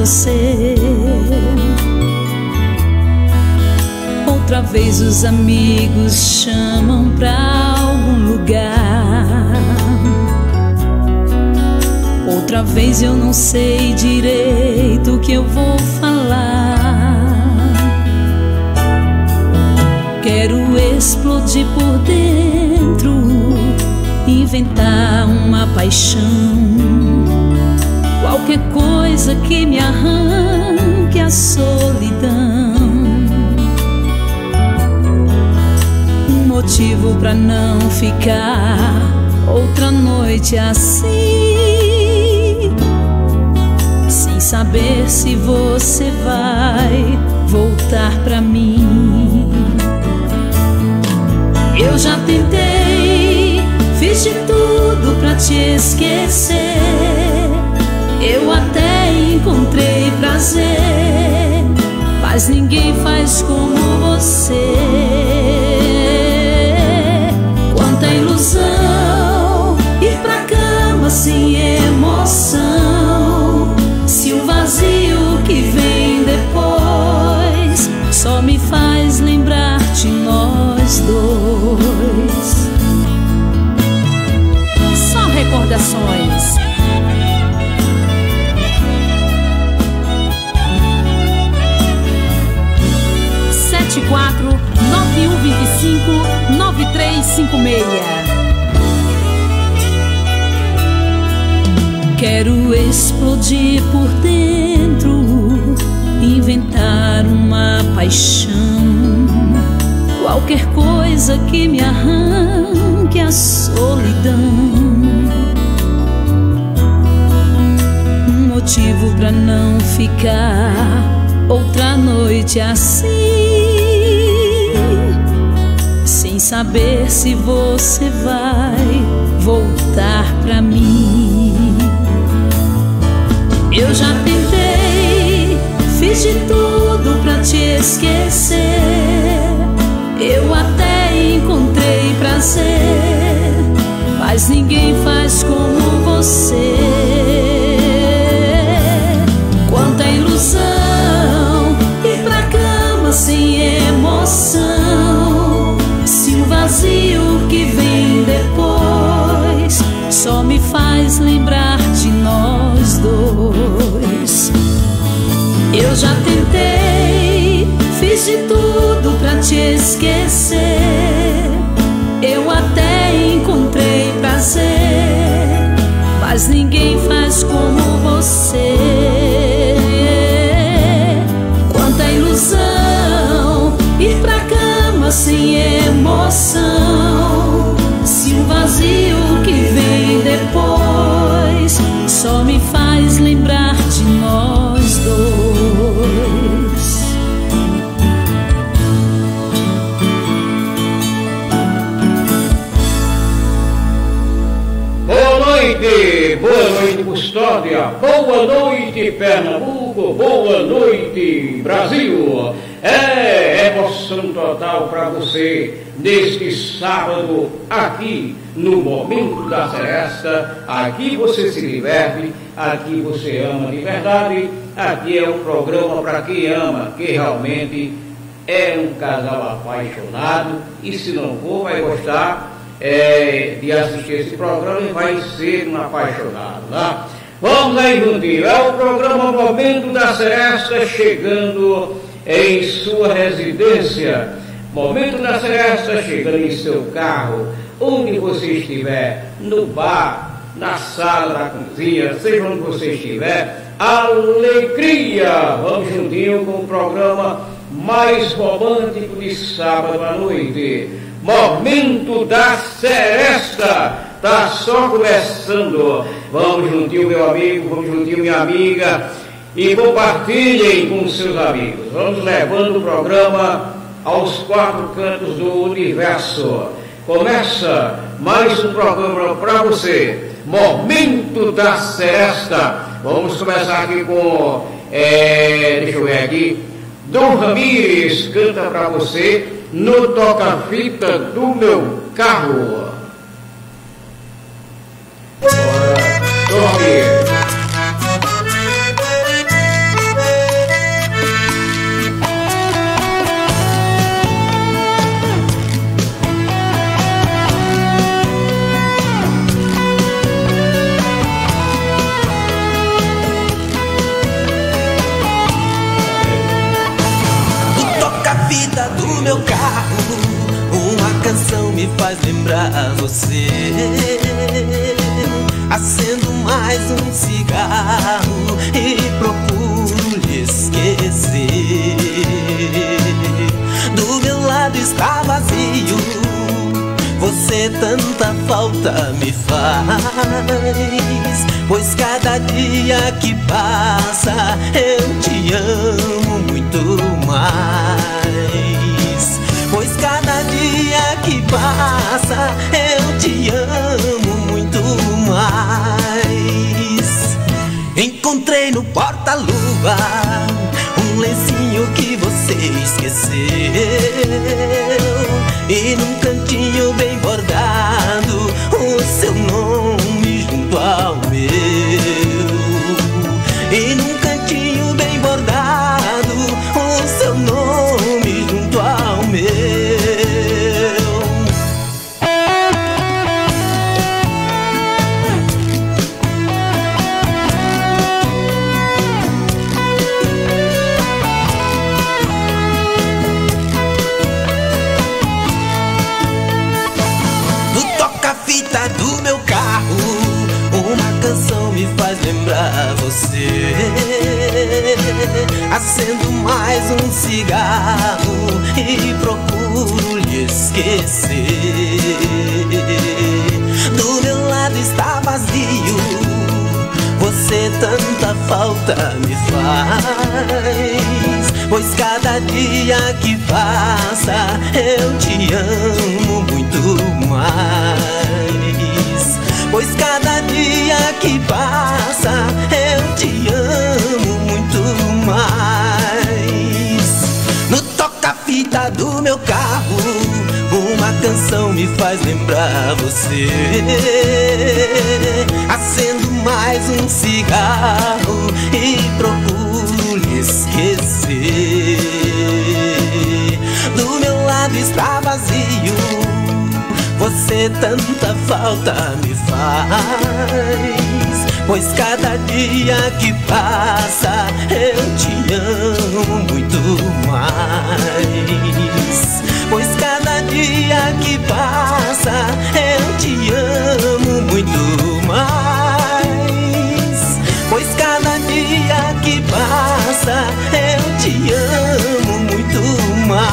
você. Outra vez os amigos chamam pra algum lugar. Outra vez eu não sei direito o que eu vou falar. Quero explodir por dentro, inventar uma paixão. Qualquer coisa que me arranque a solidão. Um motivo pra não ficar outra noite assim. Sem saber se você vai voltar pra mim. Eu já tentei, fiz de tudo pra te esquecer. Eu até encontrei prazer, mas ninguém faz como você. Quanta ilusão ir pra cama sem emoção. Se o vazio que vem depois só me faz lembrar de nós dois. Só recordações. 24 9125 9356. Quero explodir por dentro, inventar uma paixão. Qualquer coisa que me arranque a solidão. motivo para não ficar outra noite assim. Saber se você vai voltar pra mim. Eu já tentei, fiz de tudo pra te esquecer. Eu até encontrei prazer, mas ninguém faz como você. Dois. Eu já tentei, fiz de tudo pra te esquecer. Eu até encontrei prazer, mas ninguém faz como você. Boa noite Pernambuco, boa noite Brasil. É emoção total para você neste sábado aqui no Momento da Seresta. Aqui você se diverte, aqui você ama de verdade. Aqui é um programa para quem ama, que realmente é um casal apaixonado e se não for vai gostar é, de assistir esse programa e vai ser um apaixonado. Tá? Vamos aí juntinho, é o programa Momento da Seresta chegando em sua residência. Momento da Seresta chegando em seu carro, onde você estiver, no bar, na sala da cozinha, seja onde você estiver, alegria! Vamos juntinho com o programa mais romântico de sábado à noite. Momento da Seresta. Tá só começando. Vamos juntinho, meu amigo, vamos juntinho, minha amiga. E compartilhem com seus amigos. Vamos levando o programa aos quatro cantos do universo. Começa mais um programa para você. Momento da Seresta. Vamos começar aqui com. é, deixa eu ver aqui Dom Ramires canta para você no toca-fita do meu carro. Bora, Dom Ramires. meu carro, uma canção me faz lembrar você. Acendo mais um cigarro e procuro lhe esquecer. Do meu lado está vazio, você tanta falta me faz. Pois cada dia que passa eu te amo muito mais. Pois cada dia que passa eu te amo mais. Encontrei no porta-luva um lencinho que você esqueceu. E num cantinho bem bordado o seu nome falta me faz. Pois cada dia que passa eu te amo muito mais. Pois cada dia que passa eu te amo muito mais. No toca-fita do meu carro uma canção me faz lembrar você. Acendo mais um cigarro e procuro esquecer. Do meu lado está vazio Você tanta falta me faz. Pois cada dia que passa eu te amo muito mais. Pois cada dia que passa eu te amo passa eu te amo muito mais.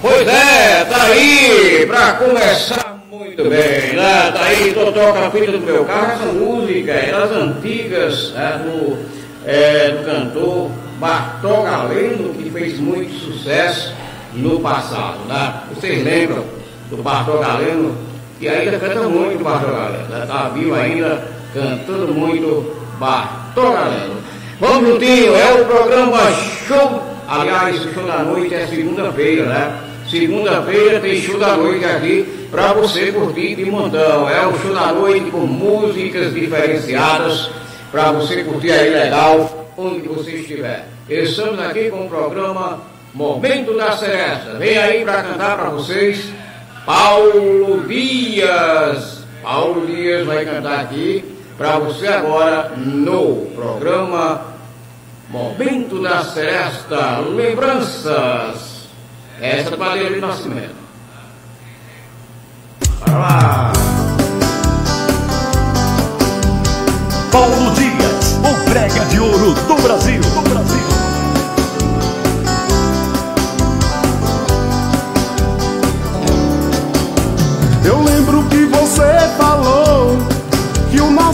Pois é, tá aí pra começar muito bem, né? Tá aí, toca a fita do meu carro, essa música é das antigas, né? do, é, do cantor Bartol Galeno, que fez muito sucesso no passado, né? Vocês lembram do Bartol Galeno? Que ainda canta muito Bartol Galeno, né? Tá vivo ainda, cantando muito Bartol Galeno. Vamos juntinho, é o programa Show, aliás, o show da noite é segunda-feira, né? Segunda-feira tem show da noite aqui para você curtir de montão. É o show da noite com músicas diferenciadas para você curtir aí legal onde você estiver. Estamos aqui com o programa Momento da Seresta. Vem aí para cantar para vocês Paulo Dias. Paulo Dias vai cantar aqui para você agora no programa Momento da Seresta. Lembranças. Essa é para de nascimento. Para lá. Paulo Dias, o brega de ouro do Brasil. Do Brasil.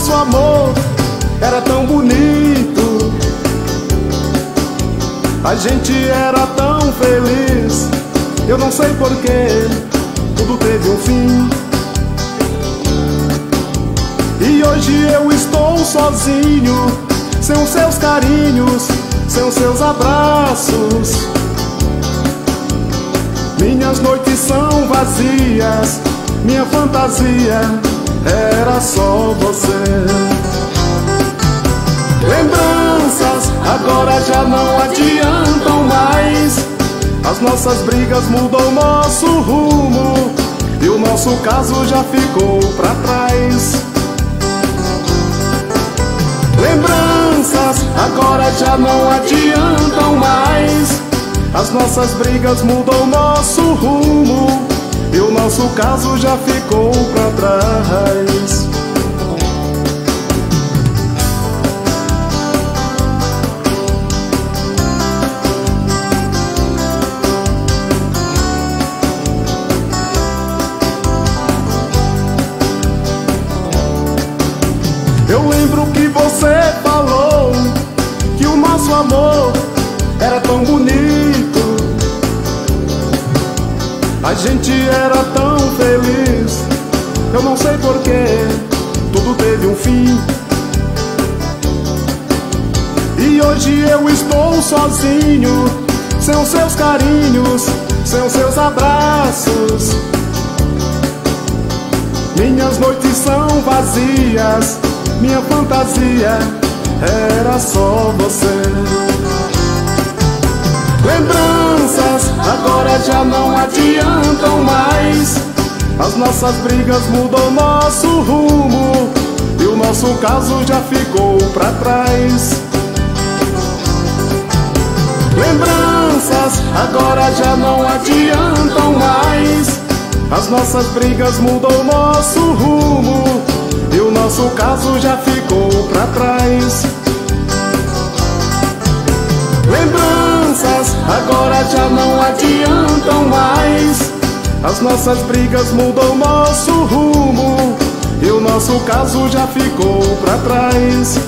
Nosso amor era tão bonito. A gente era tão feliz, eu não sei porquê, tudo teve um fim. E hoje eu estou sozinho, sem os seus carinhos, sem os seus abraços. Minhas noites são vazias, minha fantasia era só você. Lembranças agora já não adiantam mais. As nossas brigas mudam nosso rumo e o nosso caso já ficou pra trás. Lembranças agora já não adiantam mais. As nossas brigas mudam nosso rumo e o nosso caso já ficou pra trás. Eu lembro que você falou que o nosso amor era tão bonito. A gente era tão feliz. Eu não sei porquê, tudo teve um fim. E hoje eu estou sozinho, sem os seus carinhos, sem os seus abraços. Minhas noites são vazias, minha fantasia era só você. Lembranças agora já não adiantam mais. As nossas brigas mudam nosso rumo e o nosso caso já ficou pra trás. Lembranças agora já não adiantam mais. As nossas brigas mudam nosso rumo e o nosso caso já ficou pra trás. Lembranças agora já não adiantam mais. As nossas brigas mudam nosso rumo e o nosso caso já ficou pra trás.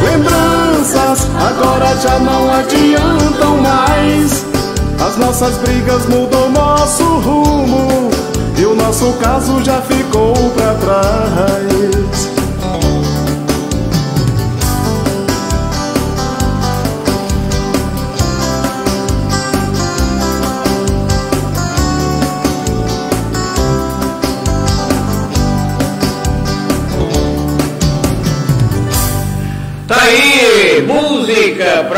Lembranças agora já não adiantam mais. As nossas brigas mudam nosso rumo e o nosso caso já ficou pra trás.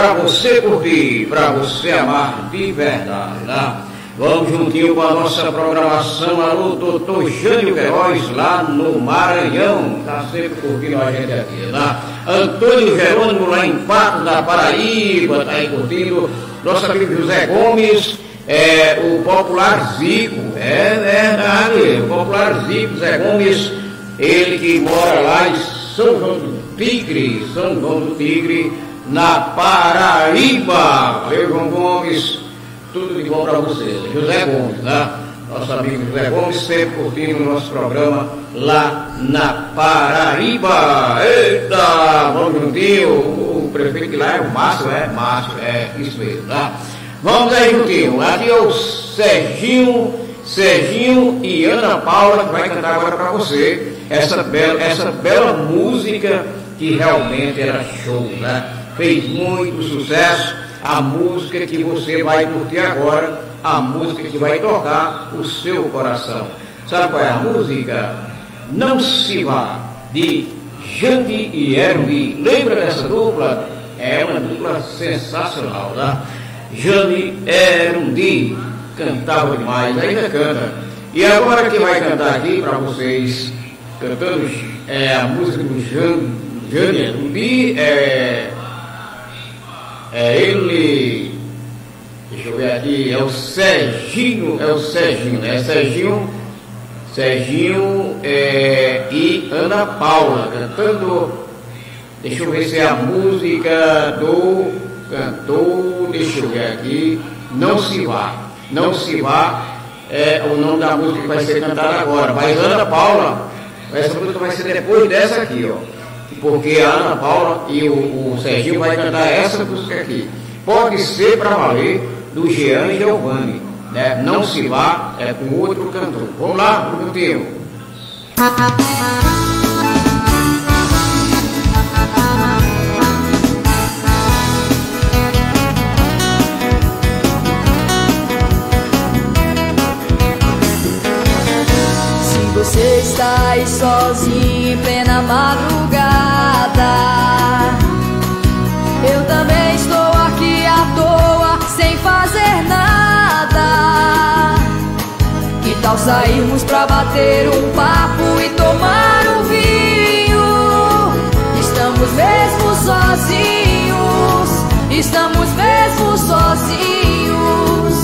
Pra você curtir, pra você amar de verdade, né? Vamos juntinho com a nossa programação, alô, doutor Jânio Queiroz, lá no Maranhão, tá sempre curtindo a gente aqui, né? Antônio Jerônimo, lá em Pato da Paraíba, tá aí curtindo. Nosso amigo José Gomes, é, o popular Zico, é verdade, o popular Zico, Zé Gomes, ele que mora lá em São João do Tigre, São João do Tigre, na Paraíba. João Gomes, tudo de bom para você. José Gomes, né? Nosso amigo José Gomes, sempre curtindo o nosso programa lá na Paraíba. Eita, vamos juntinho. O, prefeito lá é o Márcio, é? Márcio, é isso mesmo, tá? Vamos aí juntinho. Aqui é o Serginho, Serginho e Ana Paula que vai cantar agora para você essa bela, essa bela música que realmente era show, né? Fez muito sucesso. A música que você vai curtir agora, a música que vai tocar o seu coração. Sabe qual é a música? Não se vá, de Jandi e Erwi. Lembra dessa dupla? É uma dupla sensacional, né? Jane Erundi cantava demais, ainda canta. E agora quem vai cantar aqui para vocês, cantando é, a música do Jane Erundi, é, é ele, deixa eu ver aqui, é o Serginho, é o Serginho, né? Serginho, Serginho é, e Ana Paula cantando, deixa eu ver se é a música do cantor, deixa eu ver aqui, Não Se Vá. Não Se Vá é o nome da música que vai ser cantada agora. Mas Ana Paula, essa música vai ser depois dessa aqui, ó. Porque a Ana Paula e o, o Serginho vai cantar essa música aqui. Pode ser para valer, do Jean Giovanni. né? Não se vá, é com outro cantor. Vamos lá, pro tempo. Você está aí sozinho em plena madrugada. Tal sairmos pra bater um papo e tomar um vinho? Estamos mesmo sozinhos, estamos mesmo sozinhos.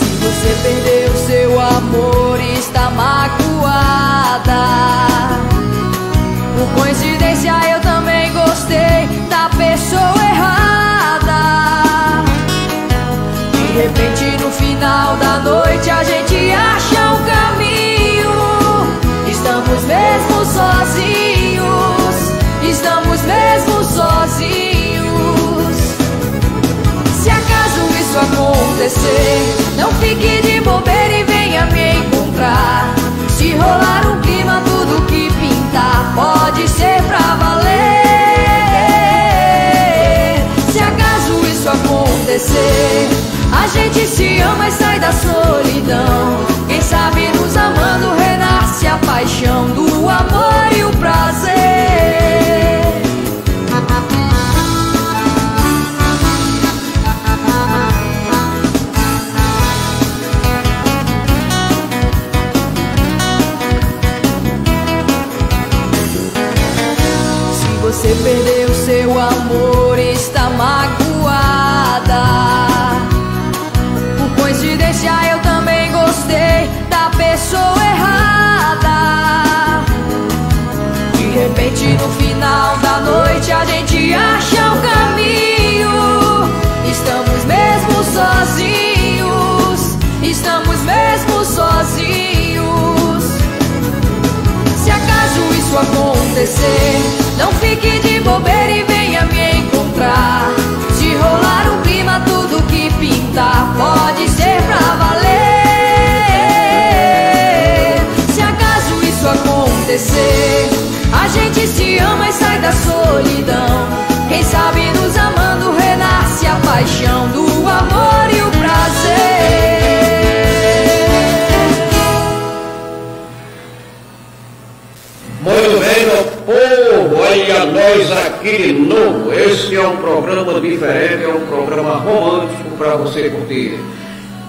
Se você perdeu seu amor e está magoada. Por coincidência eu também gostei da pessoa errada. De repente no final da noite a gente estamos mesmo sozinhos. Se acaso isso acontecer, não fique de bobeira e venha me encontrar. Se rolar um clima, tudo que pintar pode ser pra valer. Se acaso isso acontecer, a gente se ama e sai da solidão. Quem sabe nos amando renasce a paixão do amor e o prazer. Coincidência eu também gostei da pessoa errada. De repente no final da noite a gente acha um caminho. Estamos mesmo sozinhos, estamos mesmo sozinhos. Se acaso isso acontecer, não fique de nós aqui novo. Esse é um programa diferente, é um programa romântico para você curtir.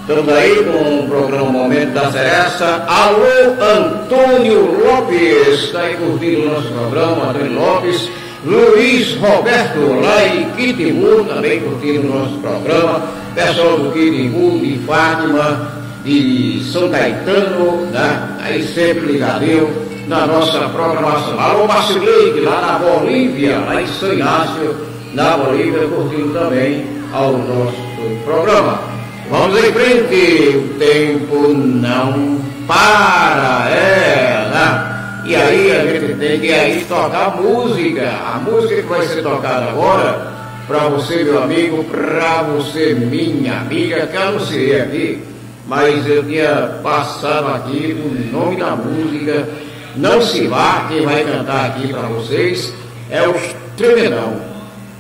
Estamos aí com o programa Momento da Seresta. Alô, Antônio Lopes, está aí curtindo o nosso programa, Antônio Lopes. Luiz Roberto, lá em Quitimu, também curtindo o nosso programa. Pessoal do Quitimu, de Fátima, de São Caetano, né? aí sempre ligadinho na nossa programação. Alô, Marcileide, lá na Bolívia, lá em São Inácio, na Bolívia, curtindo também ao nosso programa. Vamos em frente, o tempo não para, é, né? E aí a gente tem que aí tocar música. A música que vai ser tocada agora, para você, meu amigo, para você, minha amiga, que eu não sei aqui, mas eu tinha passado aqui o nome da música. Não se vá, quem vai cantar aqui para vocês é o Tremendão.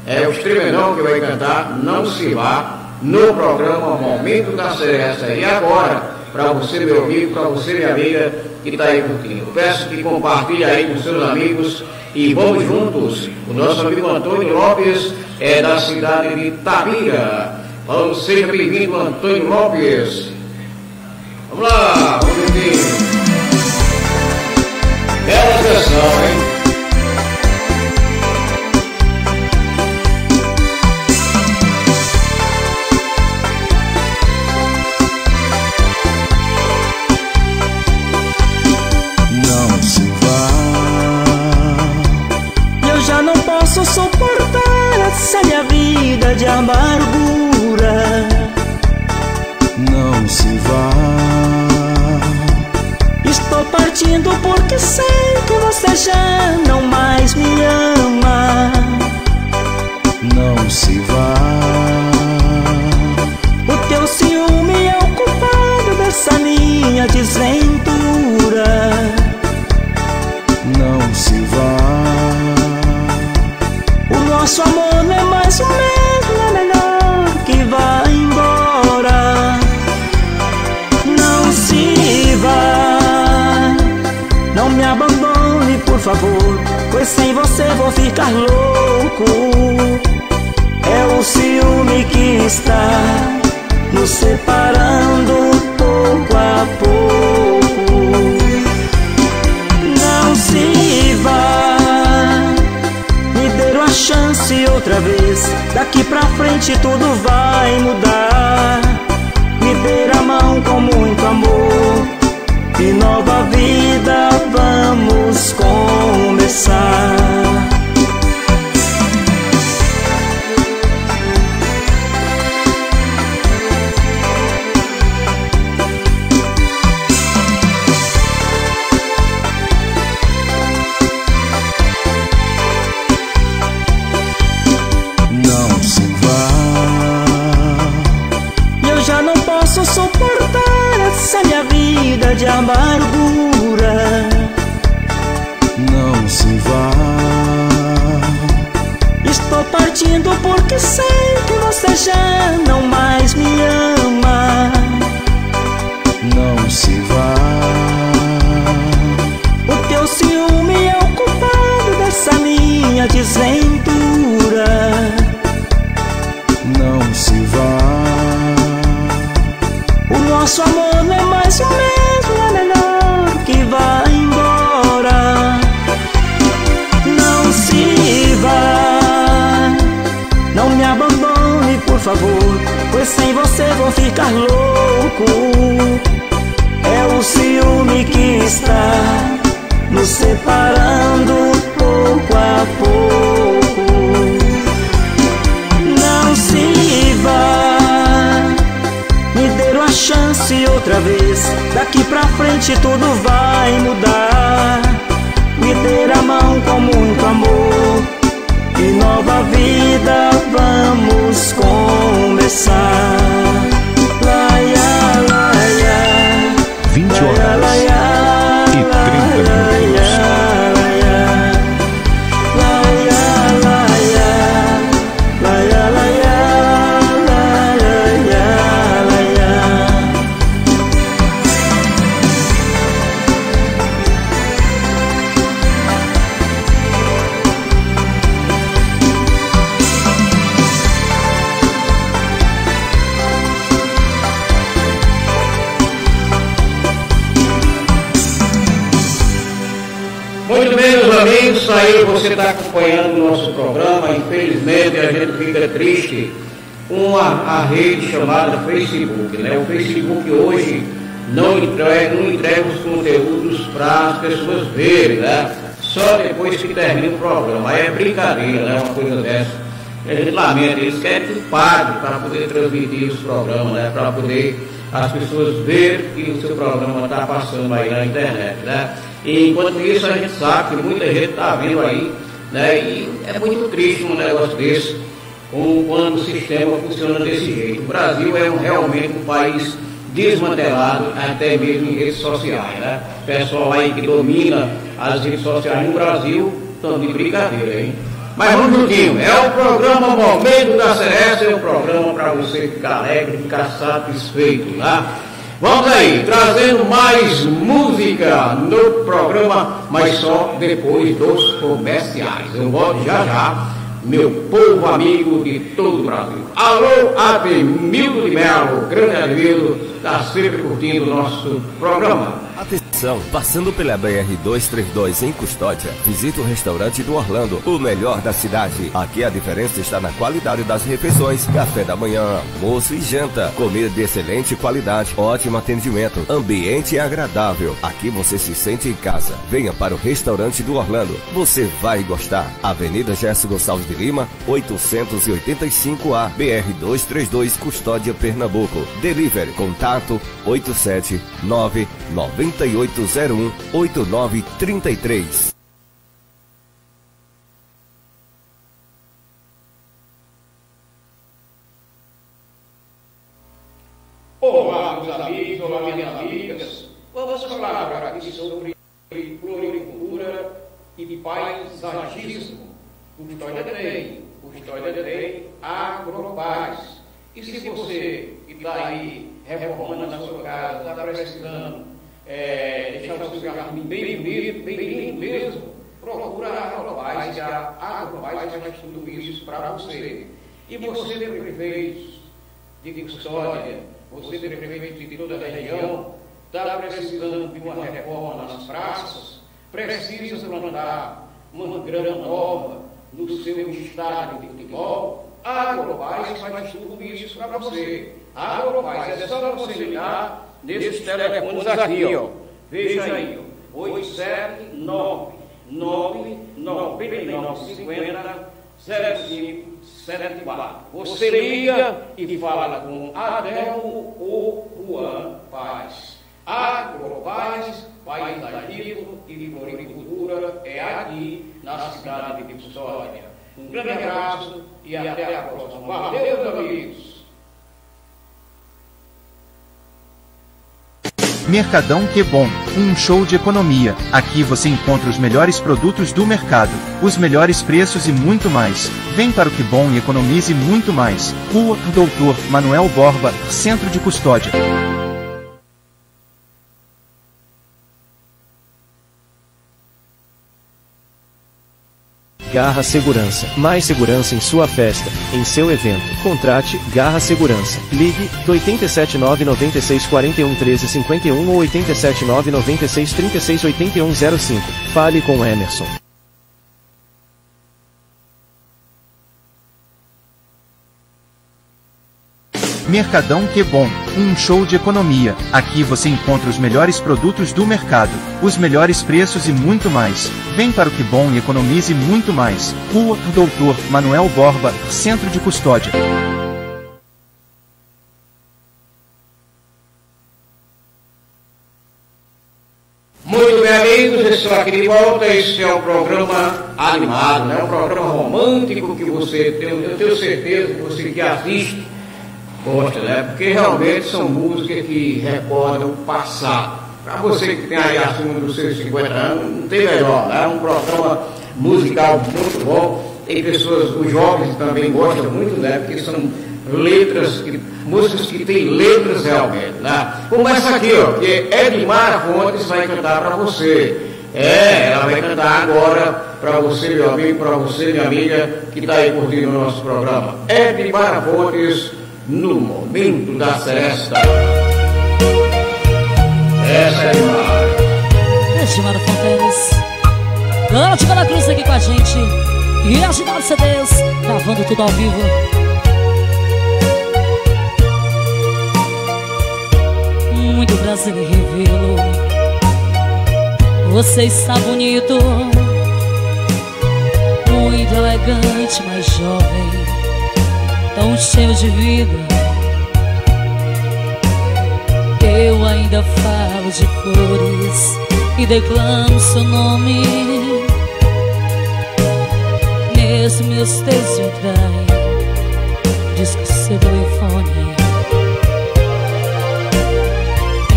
É o Tremendão que vai cantar Não Se Vá no programa Momento da Seresta. E agora, para você, meu amigo, para você, minha amiga, que está aí curtindo. Peço que compartilhe aí com seus amigos e vamos juntos. O nosso amigo Antônio Lopes é da cidade de Tabira. Vamos, seja bem-vindo, Antônio Lopes. Vamos lá, vamos juntinho. Bela canção, hein? porque sei que você já não mais me ama. Não se vá. O teu ciúme é o culpado dessa minha desventura. Não se vá. O nosso amor não é mais um sem você vou ficar louco. É o ciúme que está nos separando pouco a pouco. Não se vá chance outra vez. Daqui pra frente tudo vai mudar. Me dê a mão com muito amor. E nova vida vamos começar. Que você já Facebook. Né? O Facebook hoje não entrega, não entrega os conteúdos para as pessoas verem, né? Só depois que termina o programa. Aí é brincadeira, né? Uma coisa dessa. A gente lamenta, eles querem que pague para poder transmitir os programas, né? Para poder as pessoas verem que o seu programa está passando aí na internet, né? E enquanto isso a gente sabe que muita gente está vindo aí, né? E é muito triste um negócio desse, quando o sistema funciona desse jeito. O Brasil é um, realmente um país desmantelado, até mesmo em redes sociais, né? O pessoal aí que domina as redes sociais no Brasil estão de brincadeira, hein? Mas vamos juntinho, é o programa Momento da Celeste, é o programa para você ficar alegre, ficar satisfeito, tá? Vamos aí, trazendo mais música no programa, mas só depois dos comerciais. Eu volto já já, meu povo amigo de todo o Brasil. Alô, Ademildo de Melo, grande Ademildo, está sempre curtindo o nosso programa. Atenção, passando pela BR-232 em Custódia, visite o restaurante do Orlando, o melhor da cidade. Aqui a diferença está na qualidade das refeições, café da manhã, almoço e janta, comida de excelente qualidade, ótimo atendimento, ambiente agradável. Aqui você se sente em casa. Venha para o restaurante do Orlando, você vai gostar. Avenida Gerson Gonçalves de Lima, 885A, BR-232 Custódia, Pernambuco. Delivery, contato 879 9801 8933. Olá, meus amigos, olá, minhas amigas. Vamos falar aqui sobre floricultura e paisagismo. Custódia tem Custódia tem Agropaz. E se você está aí reformando a sua casa, está precisando é, deixar o seu jardim bem bonito, bem lindo mesmo, procura a Agropaz, que a Agropaz faz tudo isso para você. E você, prefeito de Custódia, você, prefeito de toda a região, está precisando de uma reforma nas praças, precisa plantar uma grama nova no seu estádio de futebol, a Agropaz faz tudo isso para você. A Agropaz é só você ligar nesses telefones aqui, ó. Veja aí, ó. 879 9950 0574. Você liga e fala com Adelmo ou Juan Paz. Agropaz, país agrícola e floricultura é aqui na cidade de Custódia. Um grande abraço e até a próxima. Valeu, amigos! Mercadão Que Bom, um show de economia. Aqui você encontra os melhores produtos do mercado, os melhores preços e muito mais. Vem para o Que Bom e economize muito mais. Rua Doutor Manuel Borba, Centro de Custódia. Garra Segurança. Mais segurança em sua festa, em seu evento. Contrate Garra Segurança. Ligue 879 96 41 13 51 ou 879 96 36 81 05. Fale com Emerson. Mercadão Que Bom, um show de economia. Aqui você encontra os melhores produtos do mercado, os melhores preços e muito mais. Vem para o Que Bom e economize muito mais. Rua Doutor Manuel Borba, Centro de Custódia. Muito bem, amigos, estou aqui de volta. Este é um programa animado, né? um programa romântico que você tem, eu tenho certeza que você que assiste gosta, né? Porque realmente são músicas que recordam o passado. Para você que tem aí acima dos seus 50 anos, não tem melhor, né? É um programa musical muito bom. Tem pessoas, os jovens também gostam muito, né? Porque são letras, que, músicas que têm letras realmente, né? Como essa aqui, ó, que Edmar Fontes vai cantar para você. É, ela vai cantar agora para você, meu amigo, para você, minha amiga, que está aí curtindo o nosso programa. Edmar Fontes no momento da seresta. Essa é demais. Edmar Fontes. Cante pela cruz aqui com a gente. E a Ginaldo CDs, gravando tudo ao vivo. Muito prazer em revê-lo. Você está bonito, muito elegante, mas jovem tão cheio de vida. Eu ainda falo de cores e declamo seu nome. Mesmo meus textos traem, diz que seu telefone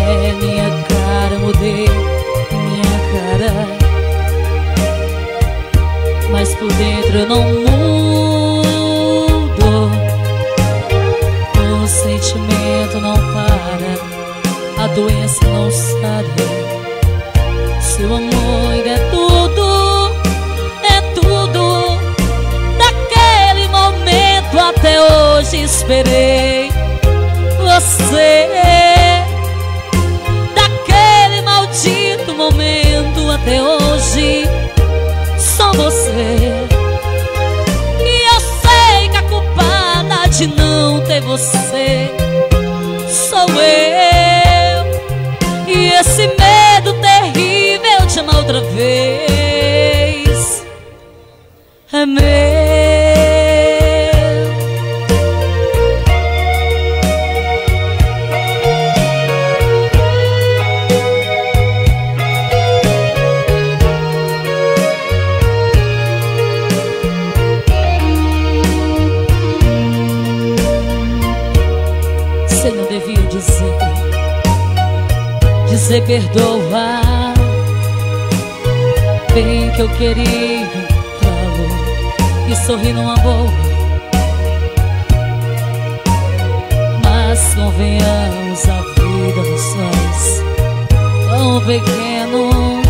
é minha cara, mudei minha cara, mas por dentro eu não mudo. Não sara. Seu amor é tudo, é tudo. Daquele momento até hoje esperei você. Daquele maldito momento até hoje, só você. Outra vez. Meu você perdoar. Bem que eu queria encontrá-lo E sorri numa boa Mas convenhamos, a vida nos faz Tão pequenos.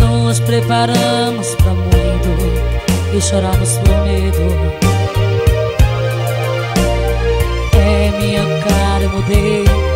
Nos preparamos pra muito E choramos por medo. É minha cara, eu mudei.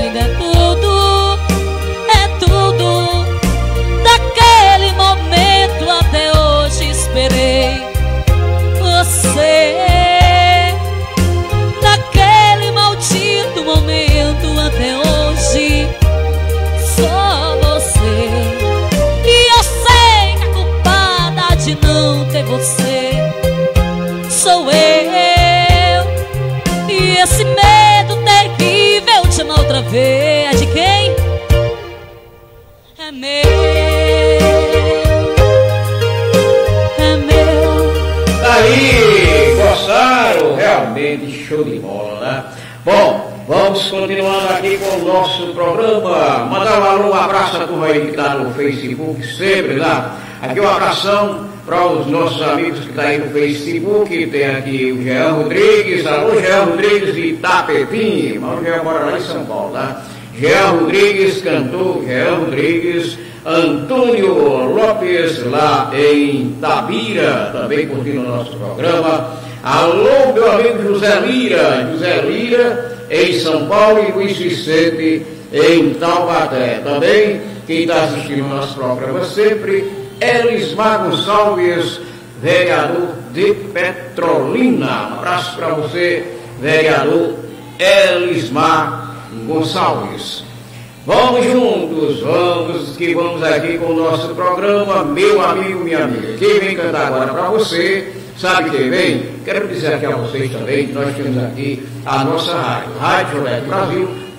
continuando aqui com o nosso programa. Mandar um alô, um abraço a turma aí que está no Facebook, sempre lá. Aqui um abração para os nossos amigos que estão tá aí no Facebook. Tem aqui o Jean Rodrigues. Alô, Jean Rodrigues de Itapepim. O Jean mora lá em São Paulo, tá? Jean Rodrigues, cantor Jean Rodrigues. Antônio Lopes, lá em Tabira, também curtindo o nosso programa. Alô, meu amigo José Lira. José Lira em São Paulo e Luiz Vicente em Taubaté. Também quem está assistindo nosso programa sempre, Elismar Gonçalves, vereador de Petrolina. Um abraço para você, vereador Elismar Gonçalves. Vamos juntos, vamos que vamos aqui com o nosso programa, meu amigo, minha amiga. Quem vem cantar agora para você Sabe quem vem? Quero dizer aqui a vocês também que nós temos aqui a nossa rádio, Rádio.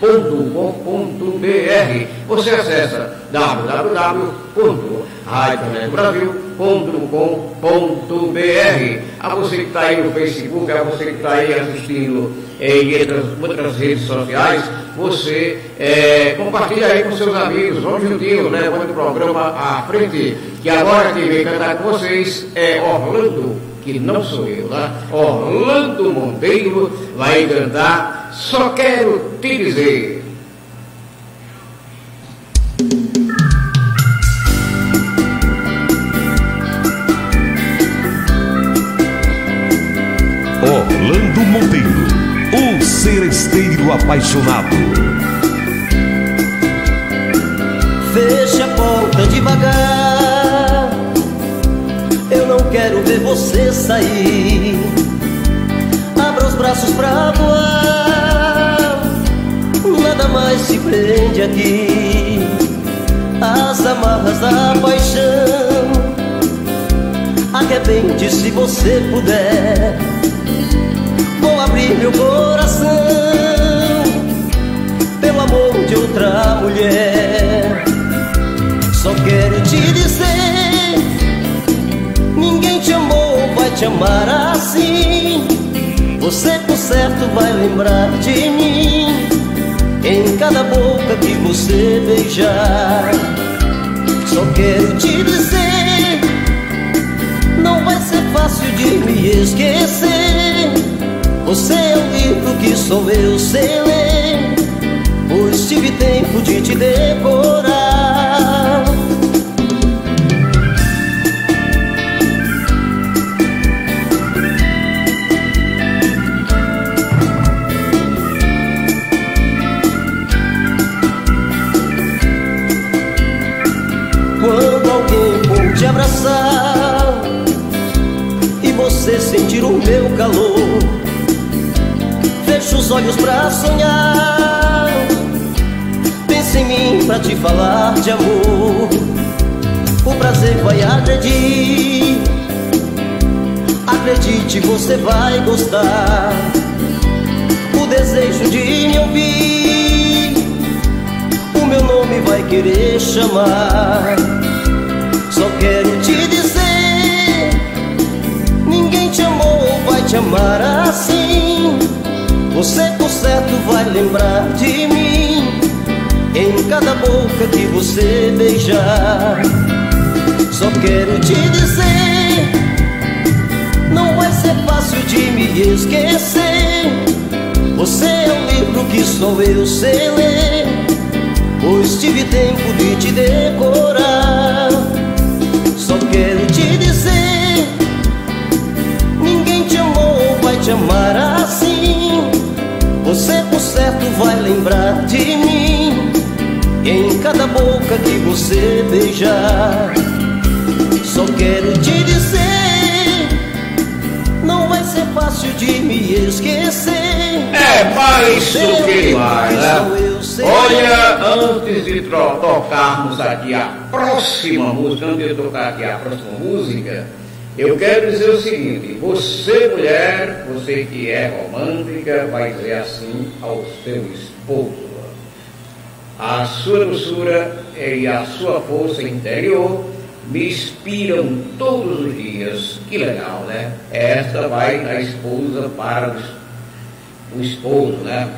Você acessa www.radionetbrasil.com.br. A você que está aí no Facebook, a você que está aí assistindo em outras, outras redes sociais, você é, compartilha aí com seus amigos, vamos juntinho, levando o programa à frente. Que agora quem vem cantar com vocês é Orlando que não sou eu, tá? Orlando Monteiro vai cantar Só Quero Te Dizer. Orlando Monteiro, o seresteiro apaixonado. Feche a porta devagar quero ver você sair. Abra os braços pra voar. Nada mais se prende aqui. As amarras da paixão. Arrebente se você puder. Vou abrir meu coração pelo amor de outra mulher. Só quero te dizer te amar assim. Você por certo vai lembrar de mim Em cada boca que você beijar. Só quero te dizer Não vai ser fácil de me esquecer. Você é o livro que sou eu sem ler Pois tive tempo de te decorar Acredite, você vai gostar. O desejo de me ouvir. O meu nome vai querer chamar. Só quero te dizer Ninguém te amou ou vai te amar assim lembrar de mim em cada boca que você beijar. Só quero te dizer, ser fácil de me esquecer. Você é um livro que só eu sei ler, pois tive tempo de te decorar. Só quero te dizer, ninguém te amou ou vai te amar assim. Você por certo vai lembrar de mim em cada boca que você beijar. Só quero te dizer, fácil de me esquecer. É mais do que mais, né? Olha, antes de tocarmos aqui a próxima música, antes de tocar aqui a próxima música, eu quero dizer o seguinte: você, mulher, você que é romântica, vai dizer assim ao seu esposo. A sua doçura e a sua força interior me inspiram todos os dias. Que legal, né? Esta vai da esposa para o es- o esposo, né?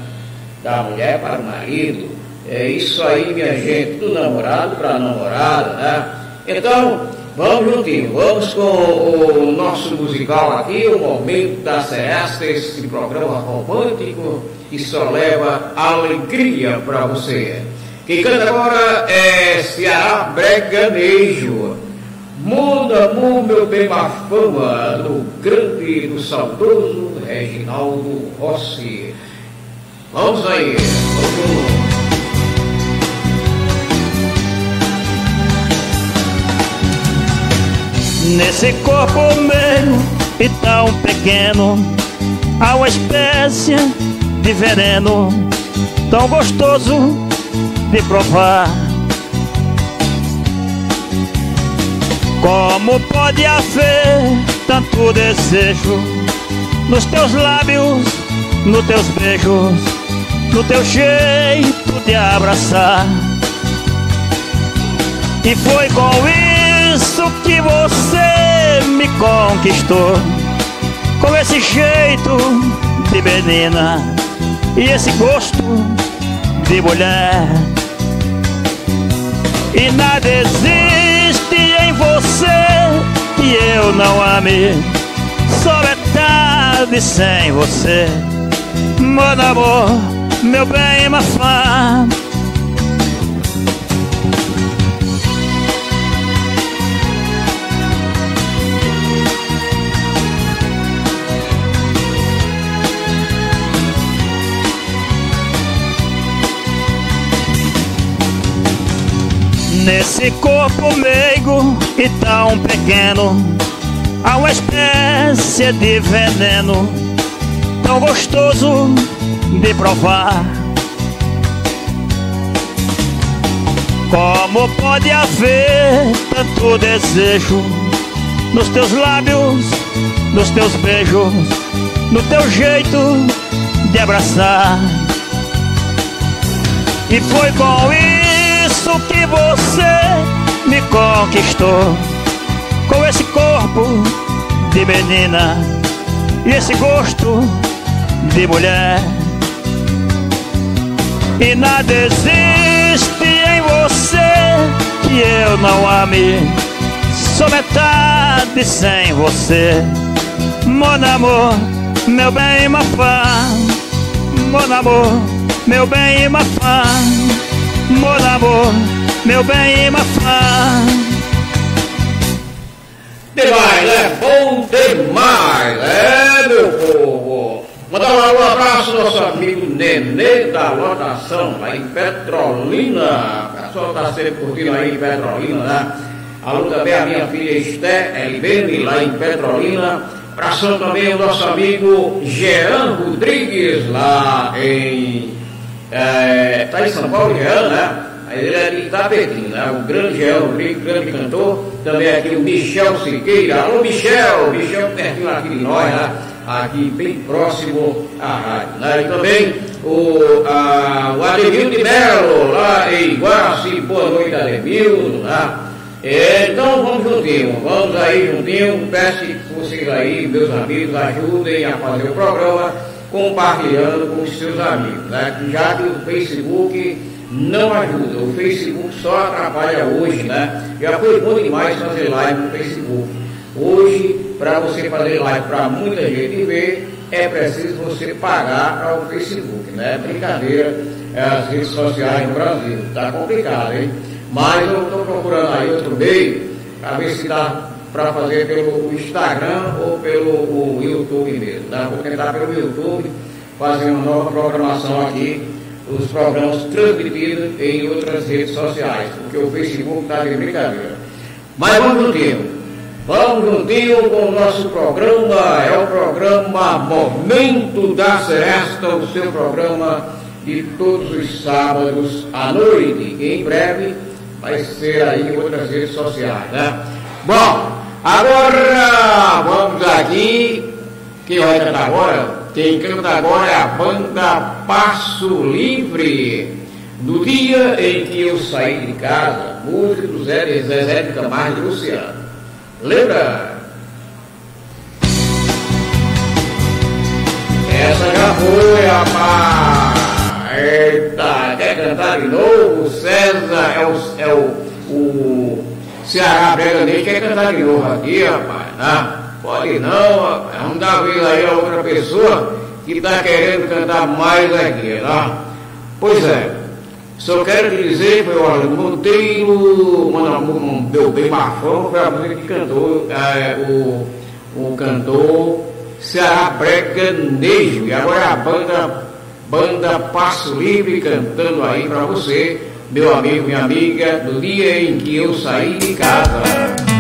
Da mulher para o marido. É isso aí, minha gente, do namorado para a namorada, né? Então, vamos juntinho, vamos com o nosso musical aqui, o Momento da Seresta, esse programa romântico que só leva alegria para você. Quem canta agora é Ceará Breganejo. Muda, mu, meu bem, a fama do grande, do saudoso Reginaldo Rossi. Vamos aí, vamos. Nesse corpo meu e tão pequeno Há uma espécie de veneno Tão gostoso de provar. Como pode haver tanto desejo Nos teus lábios, nos teus beijos No teu jeito de abraçar? E foi com isso que você me conquistou Com esse jeito de menina E esse gosto de mulher E nada existe em você que eu não ame Sou metade sem você. Meu amor, meu bem, mafá Nesse corpo meigo e tão pequeno Há uma espécie de veneno Tão gostoso de provar. Como pode haver tanto desejo Nos teus lábios, nos teus beijos No teu jeito de abraçar? E foi com isso que você me conquistou Com esse corpo de menina E esse gosto de mulher. E nada existe em você que eu não ame. Sou metade sem você. Mon amor, meu bem, mafá Mon amor, meu bem, mafá Mon amor, meu bem, mafá Demais, é bom demais, é meu povo. Mandar um abraço ao nosso amigo Nenê da lotação, lá em Petrolina. O pessoal está sempre curtindo aí em Petrolina, né? Alô também a minha filha Esté Elibene, lá em Petrolina. Abração também ao nosso amigo Jean Rodrigues, lá em. É, tá em São Paulo, Jean, né? Ele é de né? O grande Jean Rodrigues, grande cantor. Também aqui o Michel Siqueira. Alô, Michel! Michel pertinho aqui de nós, né? Aqui bem próximo à rádio. Né? E também o, a, o de Melo, lá em Guaraci. Boa noite, Ademildo, né? É, então vamos juntinho, vamos aí juntinho. Peço que vocês aí, meus amigos, ajudem a fazer o programa compartilhando com os seus amigos, né? já que o Facebook não ajuda, o Facebook só atrapalha hoje, né? Já foi bom demais fazer live no Facebook. Hoje, para você fazer live para muita gente ver, é preciso você pagar para o Facebook, né? Brincadeira, é, as redes sociais no Brasil, tá complicado, hein? Mas eu estou procurando aí outro meio, para ver se dá para fazer pelo Instagram ou pelo YouTube mesmo. Tá? Vou tentar pelo YouTube fazer uma nova programação aqui, os programas transmitidos em outras redes sociais, porque o Facebook está de brincadeira. Mas vamos juntinho. Vamos juntinho com o nosso programa, é o programa Momento da Seresta, o seu programa de todos os sábados à noite, que em breve vai ser aí em outras redes sociais, né? Bom, Agora vamos aqui. Quem vai cantar agora? Quem canta agora é a banda Passo Livre. No dia em que eu saí de casa, música do Zé, Zé de Camargo e Luciano. Lembra? Essa já foi, rapaz. Eita, quer cantar de novo? César é o, é o, o Ceará brega quer cantar de novo aqui, rapaz, né? Pode não. Vamos dar vez aí a outra pessoa que está querendo cantar mais aqui, né? Pois é. Só quero te dizer, foi o Orlando Monteiro, mano, deu bem mafão, foi a música que cantou é, o, o cantor Ceará Breganejo. E agora é a banda, banda Passo Livre cantando aí para você meu amigo, minha amiga, do dia em que eu saí de casa.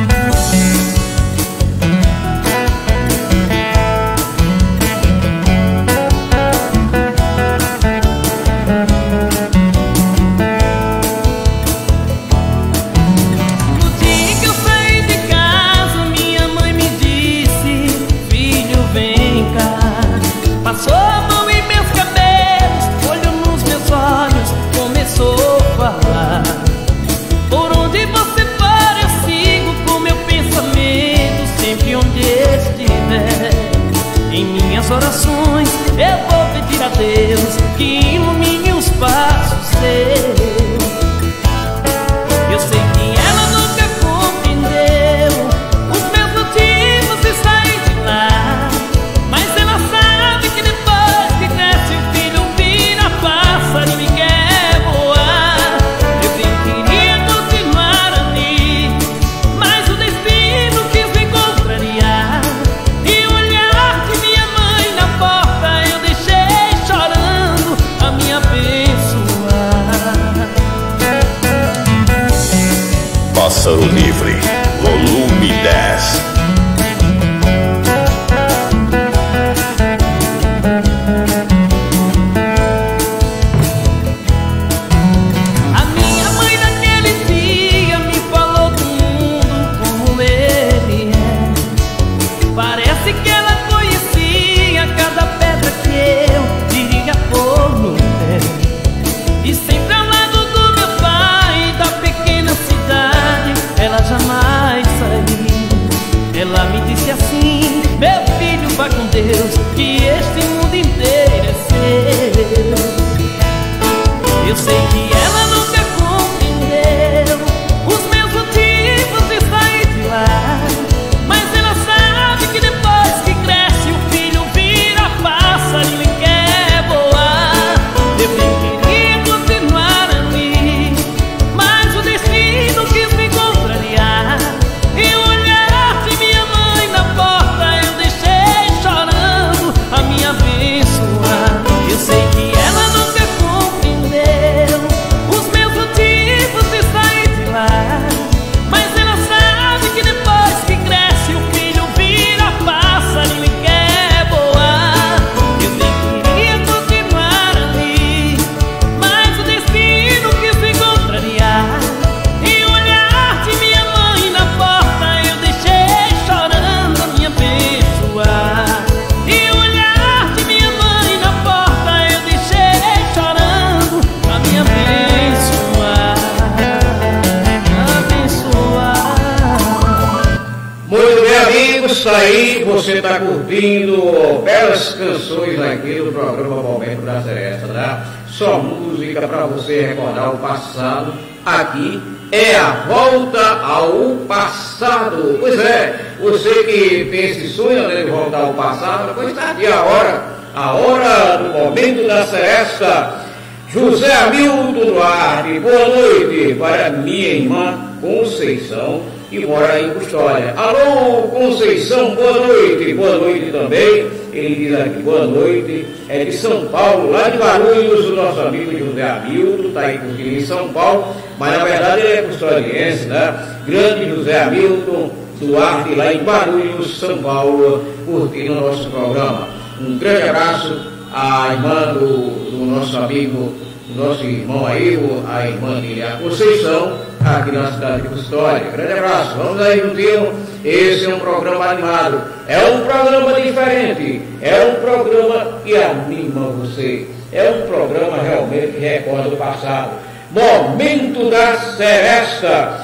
Você está curtindo belas canções aqui do programa Momento da Seresta, né? Só música para você recordar o passado. Aqui é a volta ao passado. Pois é, você que pensa e sonha né, de voltar ao passado, pois está aqui a hora, a hora do Momento da Seresta. José Hamilton Duarte, boa noite para minha irmã Conceição que mora em Custódia. Alô, Conceição, boa noite. Boa noite também. Ele diz aqui, boa noite. É de São Paulo, lá de Barulhos, o nosso amigo José Hamilton, está aí curtindo em São Paulo, mas na verdade ele é custodiense, né? Grande José Hamilton Duarte, lá em Barulhos, São Paulo, curtindo o nosso programa. Um grande abraço à irmã do, do nosso amigo, do nosso irmão aí, a irmã dele, a Conceição aqui na cidade de Custódia. Grande abraço, vamos aí juntinho. Esse é um programa animado, é um programa diferente, é um programa que anima você, é um programa realmente que recorda o passado. Momento da Seresta.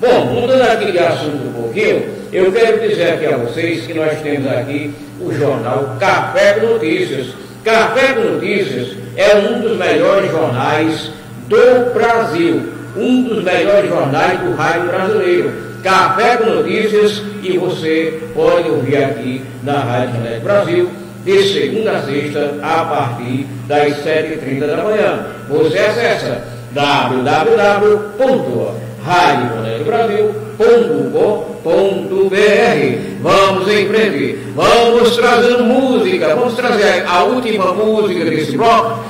Bom, mudando aqui de assunto um pouquinho, eu quero dizer aqui a vocês que nós temos aqui o jornal Café com Notícias. Café com Notícias é um dos melhores jornais do Brasil um dos melhores jornais do rádio brasileiro. Café com Notícias e você pode ouvir aqui na Rádio Janete Brasil de segunda a sexta a partir das 7h30 da manhã. Você acessa www.radiojanetbrasil.com.br Vamos em frente, vamos trazendo música, vamos trazer a última música desse bloco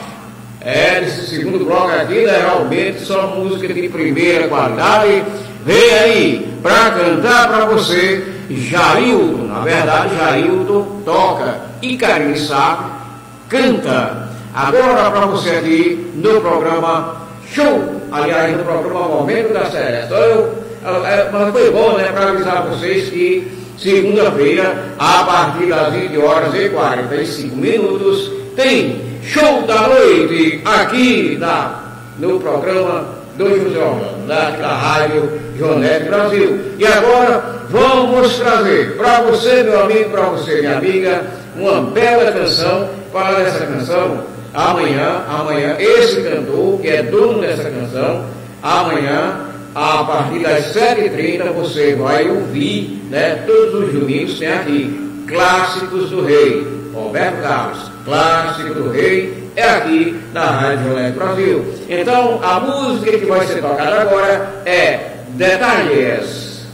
é, nesse segundo bloco aqui, né, realmente só música de primeira qualidade. Vem aí para cantar para você Jailton. Na verdade, Jailton toca e Karine Sá canta. Agora para você aqui no programa Show, aliás, no programa Momento da Celeste. Eu, é, mas foi bom, né, para avisar vocês que segunda-feira, a partir das 20 horas e 45 minutos, tem show da noite aqui na, no programa do José Orlando, da, Rádio Jonete Brasil. E agora vamos trazer para você, meu amigo, para você, minha amiga, uma bela canção. Para essa canção, amanhã, amanhã, esse cantor, que é dono dessa canção, amanhã, a partir das 7h30, você vai ouvir, né, todos os domingos tem aqui, Clássicos do Rei, Roberto Carlos clássico do rei, é aqui na Rádio Lé Brasil. Então, a música que vai ser tocada agora é Detalhes,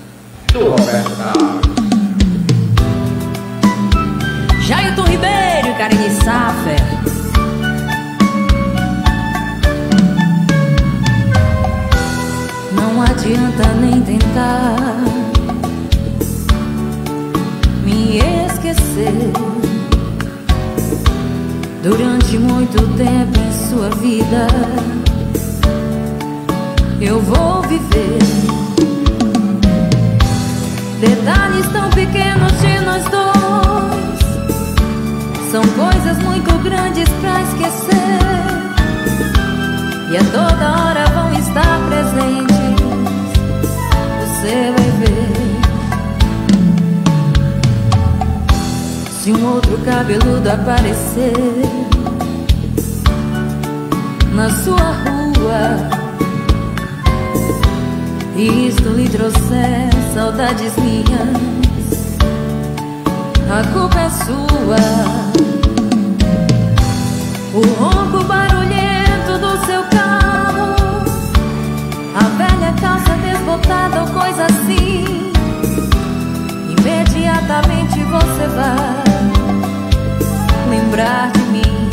do Roberto Carlos. Jailton Ribeiro Karine Safer. Não adianta nem tentar me esquecer durante muito tempo em sua vida. Eu vou viver detalhes tão pequenos de nós dois. São coisas muito grandes pra esquecer. E a toda hora vão estar presentes. Você vai ver. Se um outro cabeludo aparecer. Na sua rua e isto lhe trouxer saudades minhas, a culpa é sua. O ronco barulhento do seu carro, a velha calça desbotada ou coisa assim. Imediatamente você vai lembrar de mim.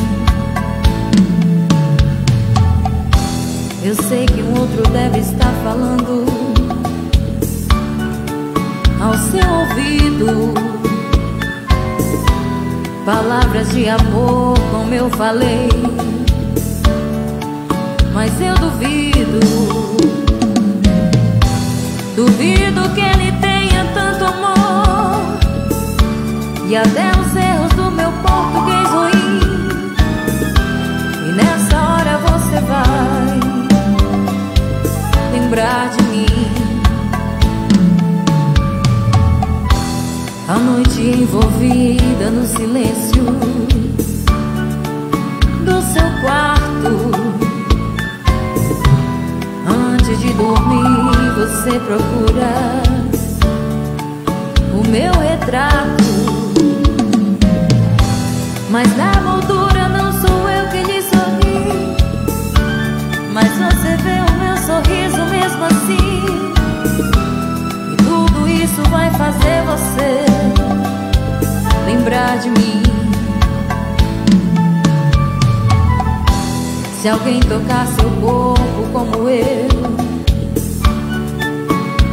Eu sei que um outro deve estar falando ao seu ouvido palavras de amor, como eu falei. Mas eu duvido, duvido que ele tenha tanto amor e até os erros português ruim. E nessa hora você vai lembrar de mim. A noite envolvida no silêncio do seu quarto. Antes de dormir, você procura o meu retrato. Mas na moldura não sou eu que lhe sorri. Mas você vê o meu sorriso mesmo assim. E tudo isso vai fazer você lembrar de mim. Se alguém tocar seu corpo como eu,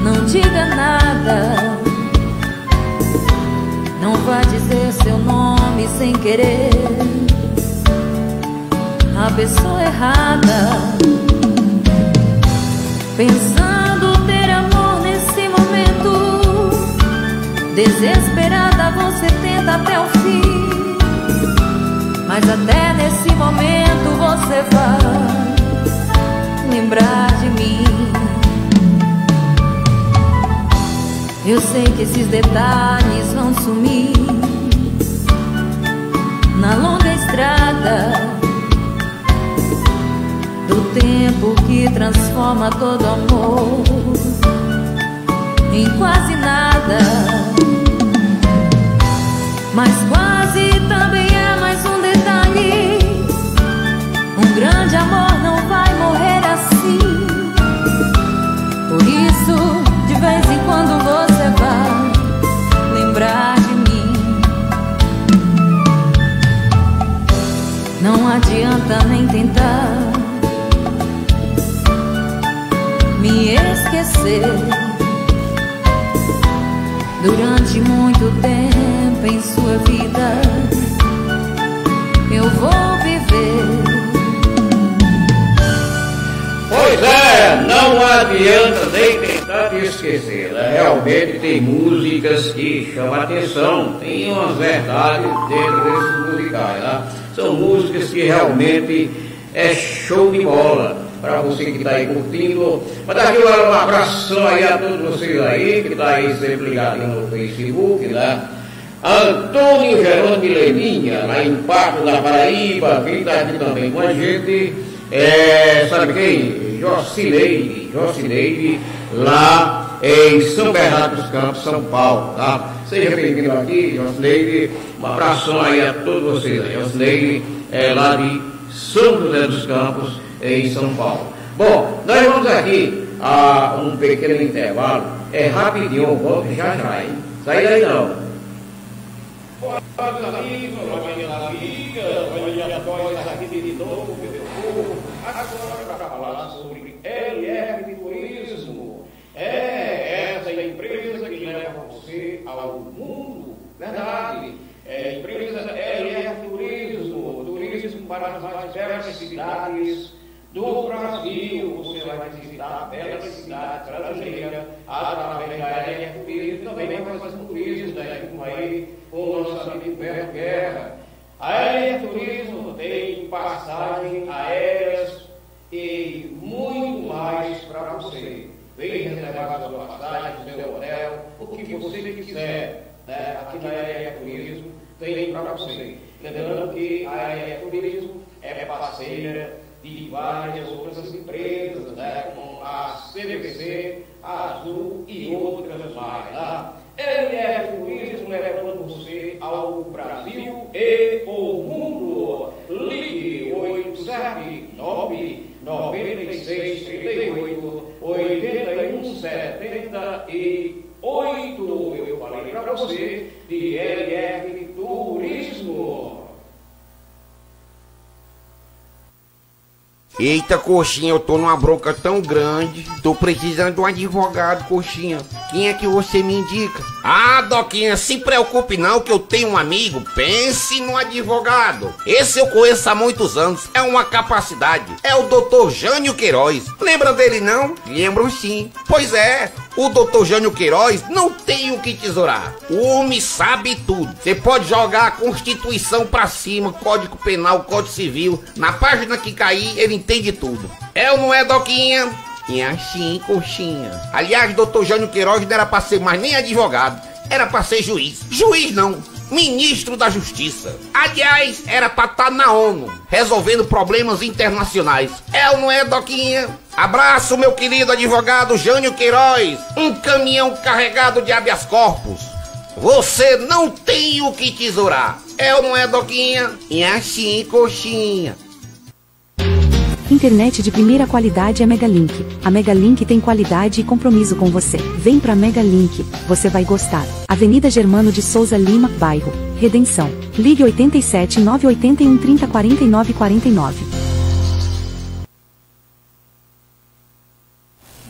não diga nada. Não vá dizer seu nome sem querer. A pessoa errada. Pensando ter amor nesse momento. Desesperada você tenta até o fim. Mas até nesse momento você vai lembrar de mim. Eu sei que esses detalhes vão sumir na longa estrada do tempo que transforma todo amor em quase nada. Mas quase também é mais um detalhe. Um grande amor não vai morrer assim. Por isso, de vez em quando você adianta nem tentar me esquecer. Durante muito tempo em sua vida, eu vou viver. Pois é, não adianta nem tentar te esquecer. Realmente tem músicas que chamam atenção, tem umas verdades dentro desses musicais. Né? São músicas que realmente é show de bola para você que está aí curtindo. Mandar aqui um abração aí a todos vocês aí, que está aí sempre ligado no Facebook, né? Antônio Gerônimo Leninha, lá em Pato da Paraíba, quem está aqui também com a gente, é, sabe quem? Jocineide, Jocineide, lá em São Bernardo dos Campos, São Paulo, tá? Seja bem-vindo aqui, Jocineide, um abração aí a todos vocês. Jocineide é lá de São José dos Campos, em São Paulo. Bom, nós vamos aqui a um pequeno intervalo, é rapidinho, eu volto já já, hein? Sai daí não. Olá, meus amigos, meu povo, agora para falar sobre LR Turismo. É essa empresa que leva você ao mundo, verdade? É empresa LR Turismo, turismo para as mais diversas cidades do Brasil. Você vai visitar belas cidades brasileiras através da LR Turismo. Também vai fazer turismo né, como aí o nosso amigo Berto Guerra. A LR Turismo tem passagem aéreas e muito mais para você. Venha reservar a sua passagem, seu hotel, o que você quiser. Né? Aqui na LR Turismo tem para você. Lembrando que a LR Turismo é parceira de várias outras empresas, né, como a CVC, a Azul e outras mais. Tá? LR Turismo levando você ao Brasil e o mundo. Ligue 879 96 38 81 78. Eu falei para você de LR Turismo. Eita, coxinha, eu tô numa bronca tão grande. Tô precisando de um advogado, coxinha. Quem é que você me indica? Ah, Doquinha, se preocupe não que eu tenho um amigo. Pense no advogado. Esse eu conheço há muitos anos. É uma capacidade. É o Dr. Jânio Queiroz. Lembra dele não? Lembro sim. Pois é, o Dr. Jânio Queiroz não tem o que tesourar. O homem sabe tudo. Você pode jogar a Constituição pra cima, Código Penal, Código Civil. Na página que cair, ele entende tudo. É ou não é, Doquinha? É assim, coxinha. Aliás, doutor Jânio Queiroz não era pra ser mais nem advogado. era pra ser juiz. Juiz não, ministro da Justiça. Aliás, era pra estar na ONU, resolvendo problemas internacionais. É ou não é, Doquinha? Abraço, meu querido advogado Jânio Queiroz. Um caminhão carregado de habeas corpus. Você não tem o que tesourar. É ou não é, Doquinha? E assim, coxinha. Internet de primeira qualidade é Megalink. A Megalink tem qualidade e compromisso com você. Vem pra Megalink, você vai gostar. Avenida Germano de Souza Lima, bairro Redenção. Ligue 87 981 30 49 49.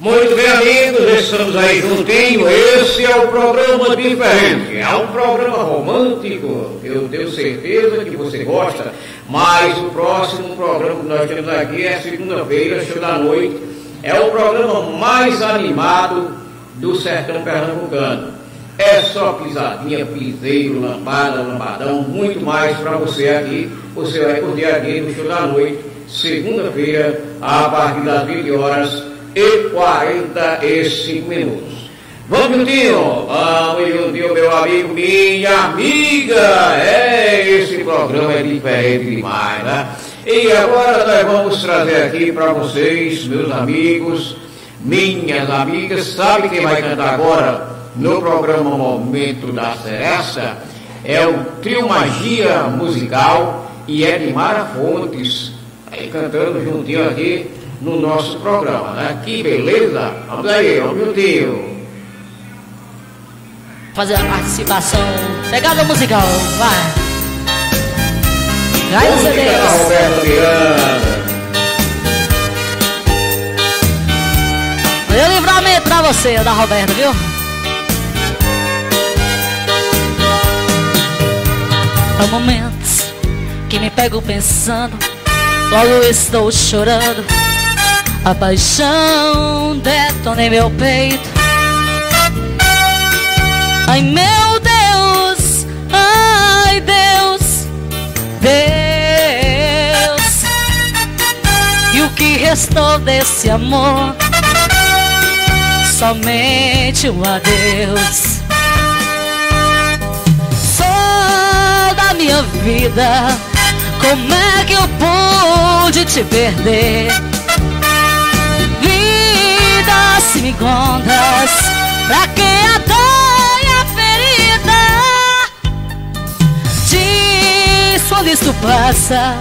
Muito bem, amigos, estamos aí juntinho. Esse é o programa diferente. É um programa romântico. Eu tenho certeza que você gosta. Mas o próximo programa que nós temos aqui é segunda-feira, show da noite. É o programa mais animado do sertão pernambucano. É só pisadinha, piseiro, lambada, lambadão, muito mais para você aqui. Você vai curtir aqui no show da noite, segunda-feira, a partir das 20 horas e 45 minutos. Vamos juntinho, vamos juntinho, meu amigo, minha amiga. É, esse programa é diferente demais, né? E agora nós vamos trazer aqui para vocês, meus amigos, minhas amigas. Sabe quem vai cantar agora no programa Momento da Seresta? É o Trio Magia Musical e de Mara Fontes, aí cantando juntinho aqui no nosso programa, né? Que beleza! Vamos aí, vamos juntinho. Fazer a participação. Pegada musical, vai. Vai no CD. Roberto Miranda. O livramento pra você, da Roberta, viu? Há momentos que me pego pensando, logo estou chorando. A paixão detona em meu peito. Ai meu Deus, ai Deus, Deus. E o que restou desse amor? Somente um adeus. Só da minha vida, como é que eu pude te perder? Vida, se me contas, pra quem a Isso passa.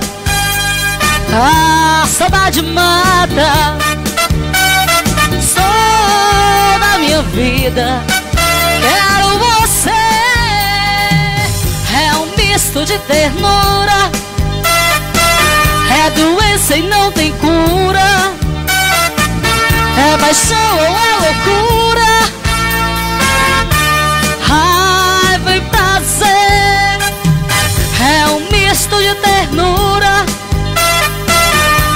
A saudade mata. Sou da minha vida. Quero você. É um misto de ternura. É doença e não tem cura. É paixão ou é loucura misto de ternura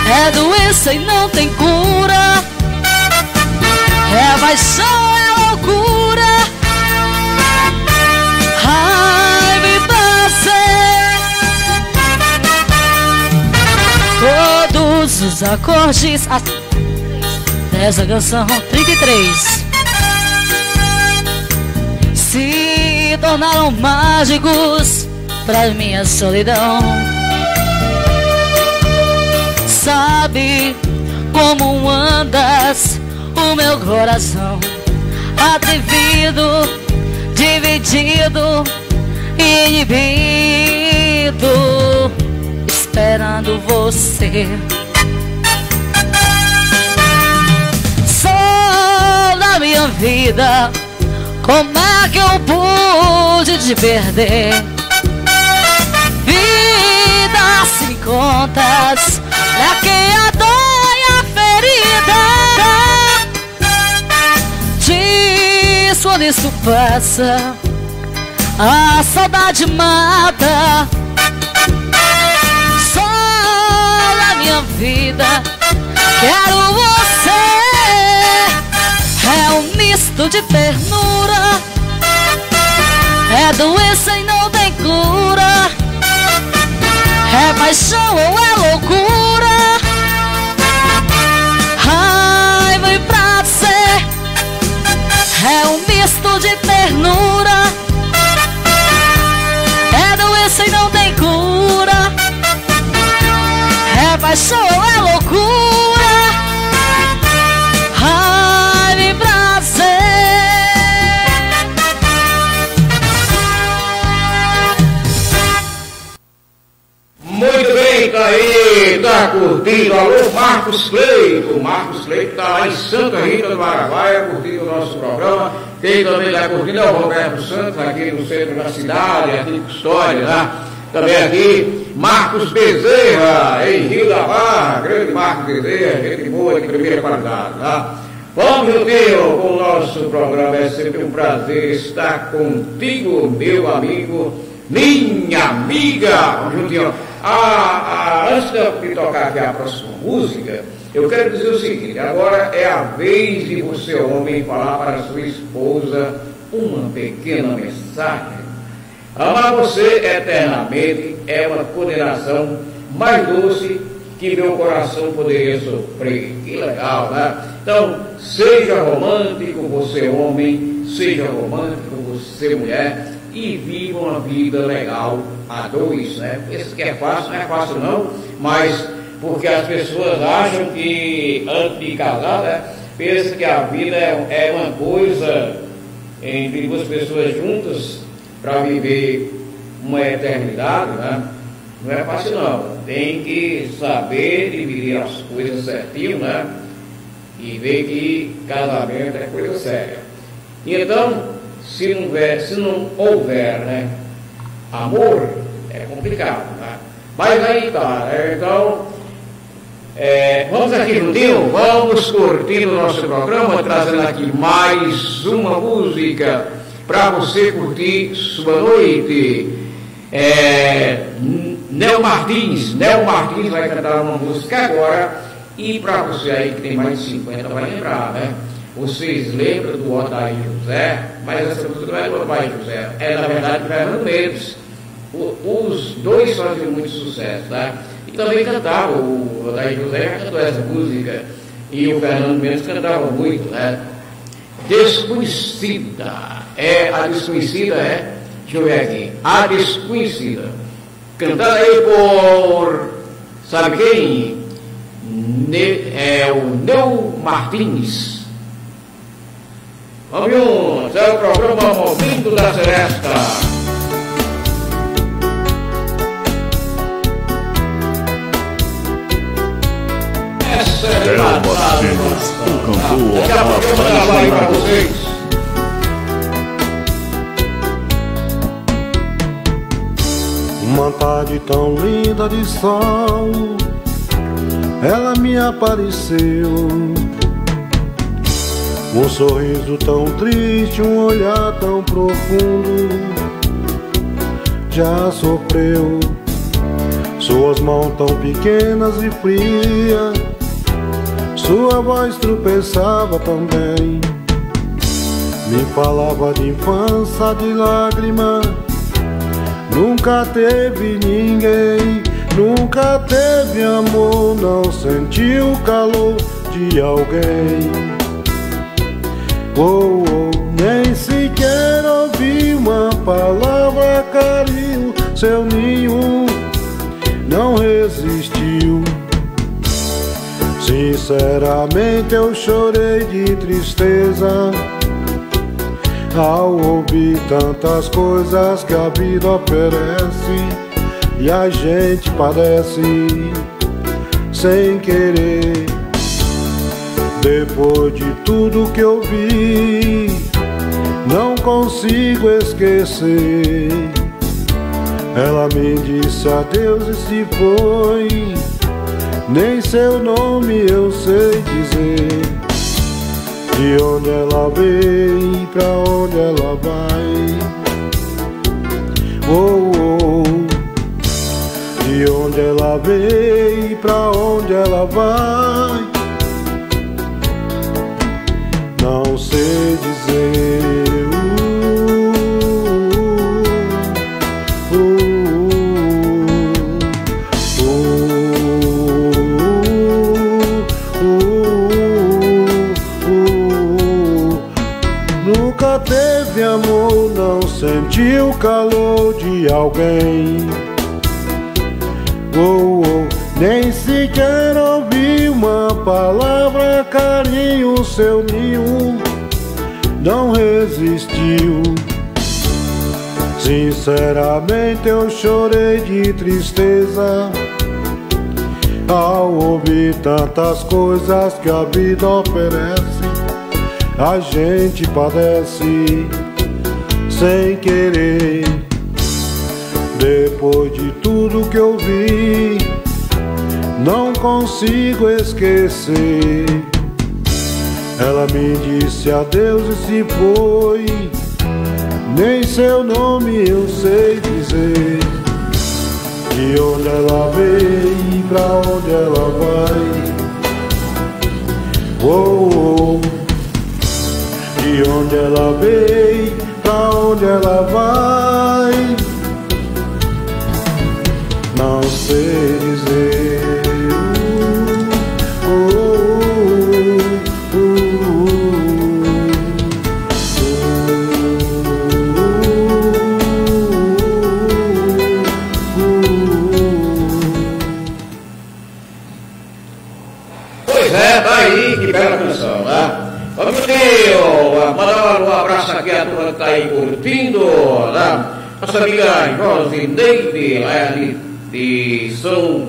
É doença e não tem cura. É paixão é loucura. Raiva e prazer Todos os acordes Dessa canção 33 se tornaram mágicos pra minha solidão. Sabe como andas o meu coração? Atrevido, dividido, inibido, esperando você. Sou da minha vida. Como é que eu pude te perder? Contas quem a dor e a ferida. Diz quando isso passa. A saudade mata. Só na minha vida. Quero você. É um misto de ternura. É doença e É paixão ou é loucura? Raiva e prazer É um misto de ternura É doença e não tem cura É paixão ou é loucura? Você está curtindo, alô Marcos Cleito, Marcos Cleito está lá em Santa Rita do Araguaia curtindo o nosso programa, quem também está curtindo é o Roberto Santos, aqui no centro da cidade, aqui em Custódia, né? Também aqui, Marcos Bezerra, em Rio da Barra, grande Marcos Bezerra, gente boa de primeira qualidade, tá? Vamos, Juntinho, com o nosso programa. É sempre um prazer estar contigo, meu amigo, minha amiga. Vamos, Juntinho. Ah, ah, antes de tocar aqui a próxima música, eu quero dizer o seguinte: agora é a vez de você, homem, falar para sua esposa uma pequena mensagem. Amar você eternamente é uma condenação mais doce que meu coração poderia sofrer. Que legal, né? Então, seja romântico, você homem, seja romântico, você mulher, e viva uma vida legal a dois, né? Esse que é fácil, não é fácil não, mas porque as pessoas acham que antes de casar, né, pensam que a vida é, é uma coisa entre duas pessoas juntas para viver uma eternidade, né? Não é fácil não. Tem que saber dividir as coisas certinho, né? E ver que casamento é coisa séria. E então, se não houver, se não houver né, amor, é complicado, né? Mas aí tá, né? então é, vamos aqui juntinho, vamos curtir o nosso programa, trazendo aqui mais uma música para você curtir sua noite. É, Nel Martins, Nel Martins vai cantar uma música agora e para você aí que tem mais de 50 vai lembrar, né? Vocês lembram do Odair José? Mas essa música não é do Odair José, é na verdade do Fernando Mendes. O, os dois faziam muito sucesso, né? E também cantava, o Odair José cantou essa música e o Fernando Mendes cantava muito, né? Desconhecida, é a desconhecida é, deixa eu ver aqui, a desconhecida cantada aí por, sabe quem? Ne, é o Neu Martins. Vamos juntos, é o programa Momento da Seresta. Essa é a Martins, o cantor. Aí para vocês. Uma tarde tão linda de sol, ela me apareceu. Um sorriso tão triste, um olhar tão profundo, já sofreu. Suas mãos tão pequenas e frias, sua voz tropeçava também. Me falava de infância, de lágrimas Nunca teve ninguém, nunca teve amor, não sentiu o calor de alguém. Oh, oh, nem sequer ouvi uma palavra carinho, seu ninho não resistiu. Sinceramente eu chorei de tristeza ao ouvir tantas coisas que a vida oferece e a gente padece sem querer. Depois de tudo que eu vi, não consigo esquecer. Ela me disse adeus e se foi, nem seu nome eu sei dizer. De onde ela veio, pra onde ela vai oh, oh. De onde ela veio, pra onde ela vai o calor de alguém. Oh, oh, nem sequer ouvi uma palavra carinho, seu ninho não resistiu. Sinceramente eu chorei de tristeza Ao ouvir tantas coisas que a vida oferece, a gente padece sem querer. Depois de tudo que eu vi, não consigo esquecer. Ela me disse adeus e se foi. Nem seu nome eu sei dizer. De onde ela veio e pra onde ela vai. Oh, oh. De onde ela veio, pra onde ela vai. Não sei dizer. A que tá aí curtindo, né? Nossa amiga Josineide, ela é de, de São,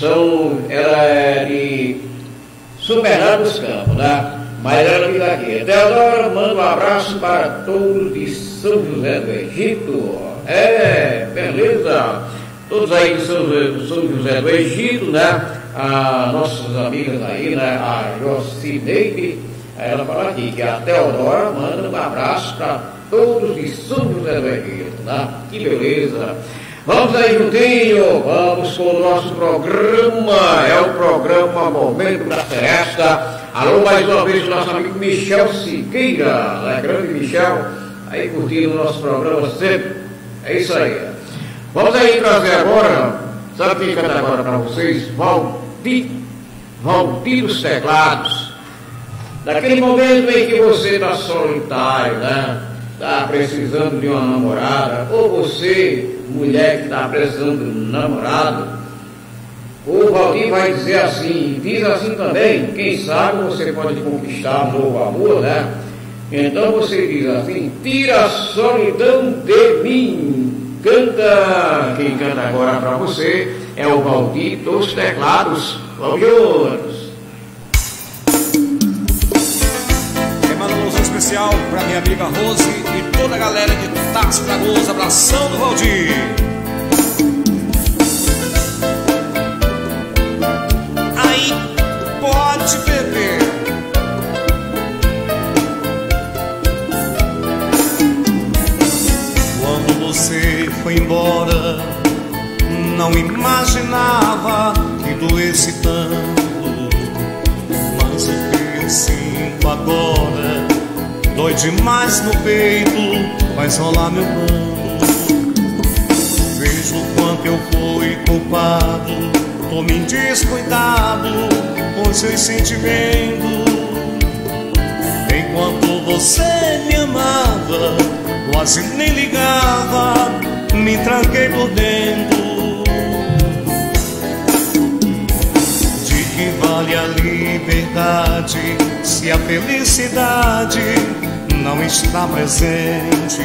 São, é de Superar dos Campos, né? Mas ela fica aqui. Teodora manda um abraço para todos de São José do Egito. É, beleza. Todos aí de São José, São José do Egito, né? As nossas amigas aí, né? A Jocineide, ela fala aqui que a Teodora manda um abraço para todos José do Egito, né? Que beleza. Vamos aí juntinho, vamos com o nosso programa, é o programa Momento da Seresta. Alô, mais uma vez, nosso amigo Michel Siqueira, né? grande Michel, aí curtindo o nosso programa sempre. É isso aí. Vamos aí trazer agora, sabe quem canta agora para vocês? Valdir, Valdir dos Teclados. Naquele momento em que você está solitário, né? Está precisando de uma namorada, ou você, mulher que está precisando de um namorado, o Valdir vai dizer assim, diz assim também, quem sabe você pode conquistar um novo amor, né? Então você diz assim, tira a solidão de mim. Canta, quem canta agora para você é o Valdir dos Teclados. Vamos especial pra minha amiga Rose e toda a galera de Taz Fragoso. Abração do Valdir. Aí pode beber. Quando você foi embora, não imaginava que doesse tanto. Mas o que eu sinto agora dói demais no peito, faz rolar meu mano. Vejo quanto eu fui culpado, tô me descuidado com seus sentimentos. Enquanto você me amava, quase nem ligava, me tranquei por dentro. De que vale a liberdade se a felicidade não está presente?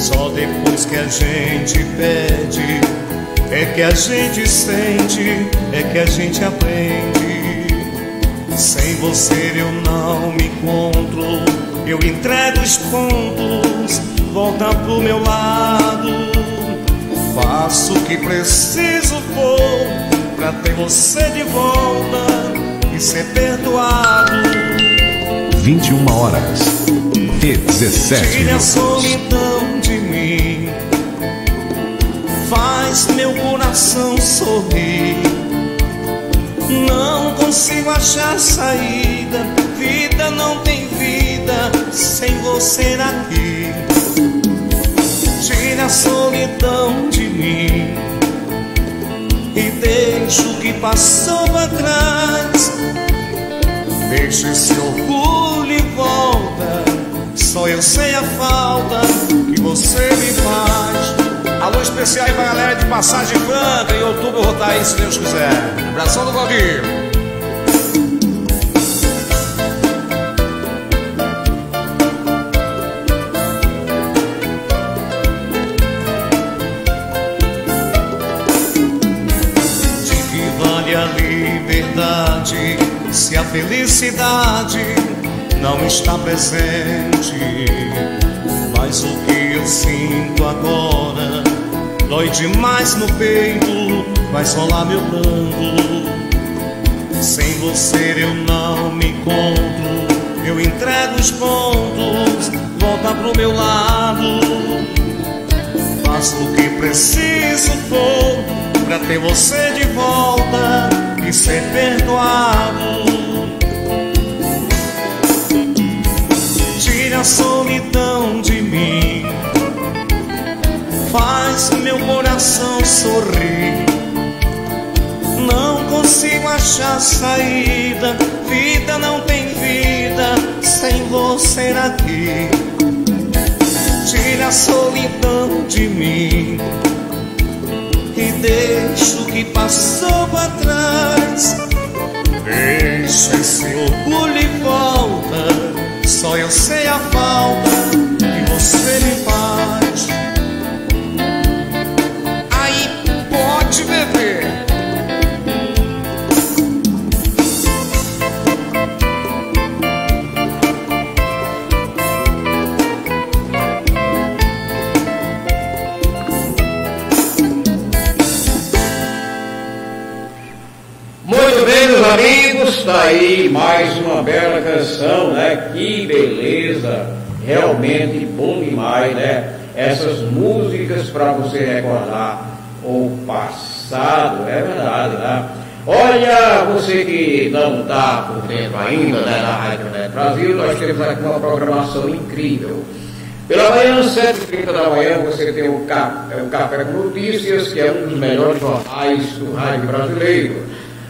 Só depois que a gente pede é que a gente sente, é que a gente aprende. Sem você eu não me encontro, eu entrego os pontos, volta pro meu lado. Faço o que preciso for pra ter você de volta e ser perdoado. 21 horas e 17 Tire a solidão de mim, faz meu coração sorrir. Não consigo achar saída, vida não tem vida sem você aqui. Tire a solidão de mim e deixa o que passou pra trás. Deixa esse orgulho e volta. Só eu sei a falta que você me faz. Alô especial pra galera de Passagem Franca. Em outubro eu vou estar aí, se Deus quiser. Abração do Valdir. De que se a felicidade não está presente. Mas o que eu sinto agora dói demais no peito, faz rolar meu pranto. Sem você eu não me encontro, eu entrego os pontos, volta pro meu lado. Faço o que preciso for pra ter você de volta e ser perdoado. A solidão de mim, faz meu coração sorrir. Não consigo achar saída, vida não tem vida sem você aqui. Tira a solidão de mim e deixa o que passou para trás. Deixa esse orgulho e volta. Só eu sei a falta para você recordar o passado, é verdade, né? Olha, você que não está por dentro ainda né, da Rádio Net Brasil, nós temos aqui uma programação incrível. Pela manhã, 7h30 da manhã, você tem o Café, o Café com Notícias, que é um dos melhores jornais do rádio brasileiro.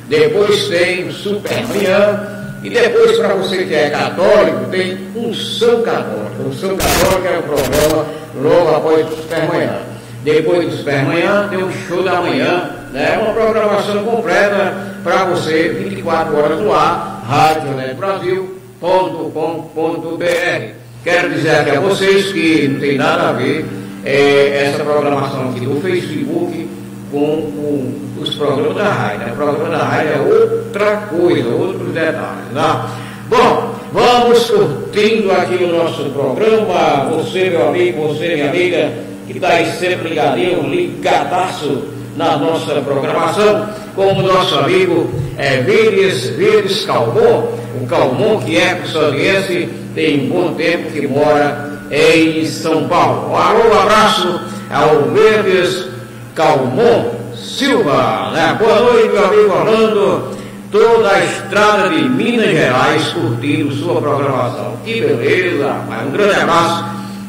Depois tem Supermanhã. E depois, para você que é católico, tem Unção Católica. Unção Católica é um programa logo após o Supermanhã. Depois do Supermanhã, tem o Show da Manhã, né? uma programação completa para você, 24 horas no ar, radionetbrasil.com.br. Quero dizer aqui a vocês que não tem nada a ver é, essa programação aqui do Facebook com, com os programas da rádio. Né? O programa da rádio é outra coisa, outros detalhes. Né? Bom, vamos curtindo aqui o nosso programa. Você, meu amigo, você, minha amiga, que está sempre ligadinho, ligadaço na nossa programação, como nosso amigo é, Vires, Vires Calmon, o Calmon que é pessoaliense, tem um bom tempo que mora em São Paulo. Um alô, um abraço ao Verdes Calmon Silva. Né? Boa noite, meu amigo Orlando. Toda a estrada de Minas Gerais curtindo sua programação. Que beleza. Um grande abraço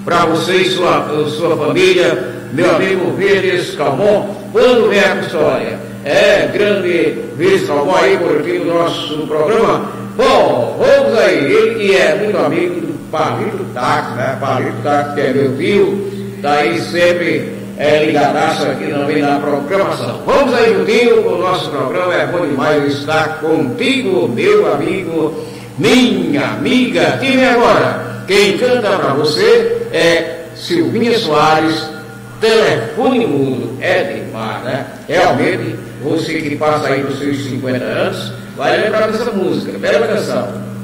para você e sua, sua família, meu amigo Verdes Calmon. Quando vem a história? É, grande Verdes Calmon aí curtindo o nosso programa. Bom, vamos aí. Ele que é muito amigo do Palito Táxi, né? Palito Táxi, que é meu tio, está aí sempre é, ligadaço aqui também na programação. Vamos aí juntinho com o nosso programa, é bom demais estar contigo, meu amigo, minha amiga. Time agora, quem canta para você é Silvinha Soares, Telefone Mundo. É demais, né? Realmente, você que passa aí dos seus 50 anos, vai lembrar dessa música, bela canção.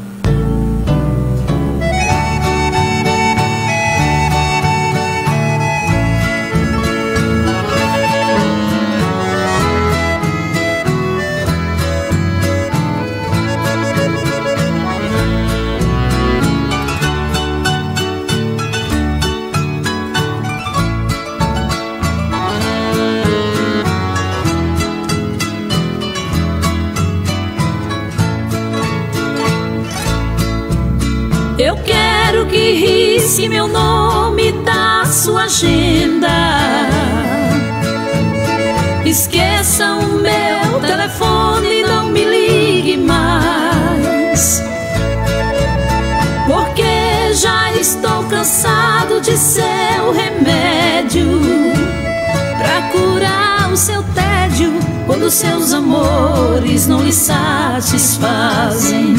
De seu remédio pra curar o seu tédio quando seus amores não lhe satisfazem.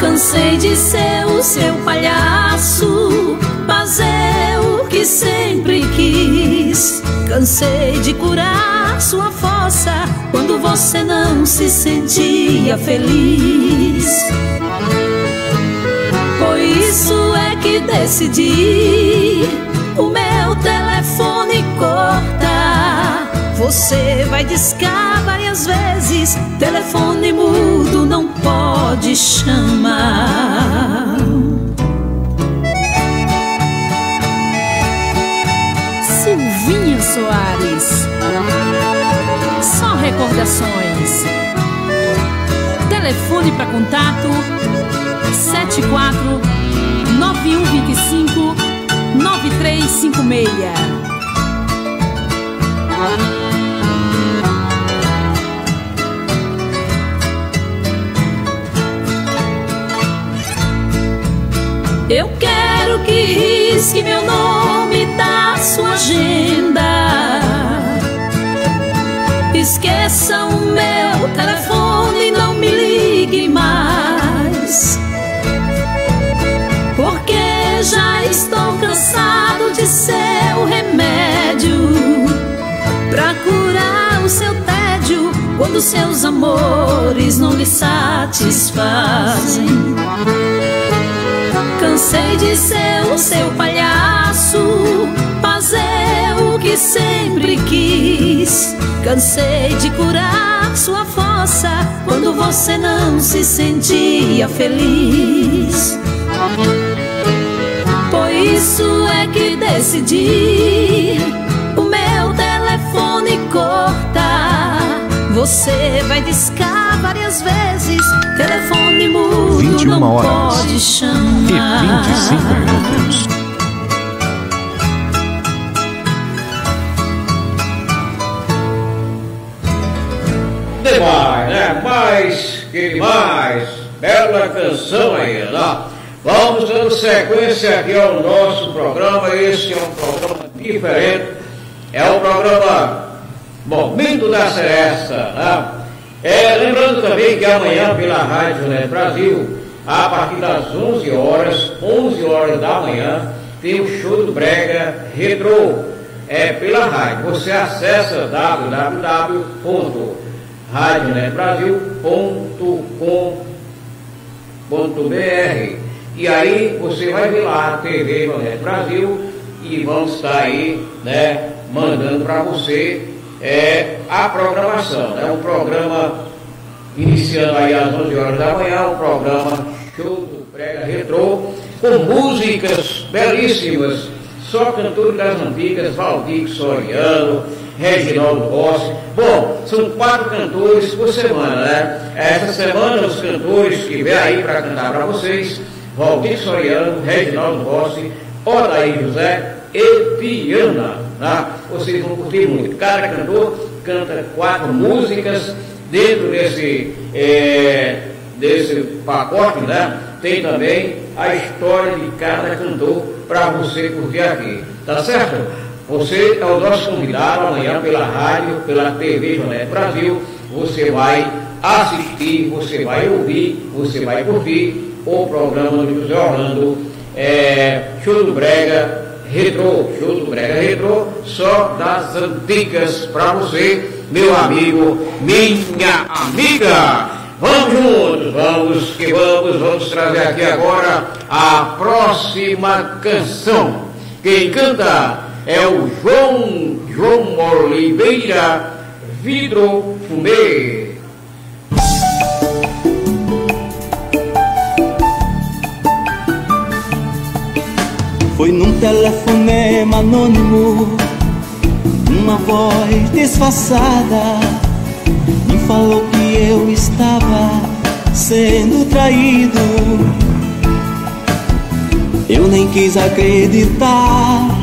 Cansei de ser o seu palhaço, fazer o que sempre quis. Cansei de curar sua fossa quando você não se sentia feliz. É que decidi o meu telefone cortar. Você vai discar várias vezes, telefone mudo não pode chamar. Silvinha Soares. Só recordações. Telefone para contato 74 9125 9356. Eu quero que risque meu nome da sua agenda. Esqueça o meu telefone, não me ligue mais. Estou cansado de seu remédio pra curar o seu tédio quando seus amores não lhe satisfazem. Cansei de ser o seu palhaço, fazer o que sempre quis. Cansei de curar sua fossa quando você não se sentia feliz. Por isso é que decidi o meu telefone cortar. Você vai discar várias vezes, telefone mudo 21 não horas pode e chamar. 25 minutos. Demais, né? Mais que demais. Bela canção aí, né? Vamos dando sequência aqui ao nosso programa. Esse é um programa diferente. É o programa Momento da Seresta, né? É, lembrando também que amanhã pela Rádio né, Brasil, a partir das 11 horas, 11 horas da manhã, tem o show do Brega Retro. É pela rádio. Você acessa www.radionetbrasil.com.br e aí você vai ver lá a TV Net Brasil e vamos estar aí, né, mandando para você é, a programação. É um programa iniciando aí às 11 horas da manhã, um programa show do Prega Retrô, com músicas belíssimas, só cantores das antigas, Valdir Soriano, Reginaldo Rossi. Bom, são quatro cantores por semana, né? Essa semana os cantores que vêm aí para cantar para vocês, Valdir Soriano, Reginaldo Rossi, Odair José e Piana. Né? Vocês vão curtir muito. Cada cantor canta quatro músicas dentro desse, é, desse pacote, né? Tem também a história de cada cantor para você curtir aqui. Tá certo? Você é o nosso convidado amanhã pela rádio, pela TV Jornal Brasil. Você vai assistir, você vai ouvir, você vai curtir o programa do José Orlando, é, Show do Brega Retrô, Show do Brega Retrô, só das antigas para você, meu amigo, minha amiga. Vamos juntos, vamos que vamos, vamos trazer aqui agora a próxima canção. Quem canta é o João, João Oliveira Vidro Fumê. Foi num telefonema anônimo Uma voz disfarçada Me falou que eu estava sendo traído. Eu nem quis acreditar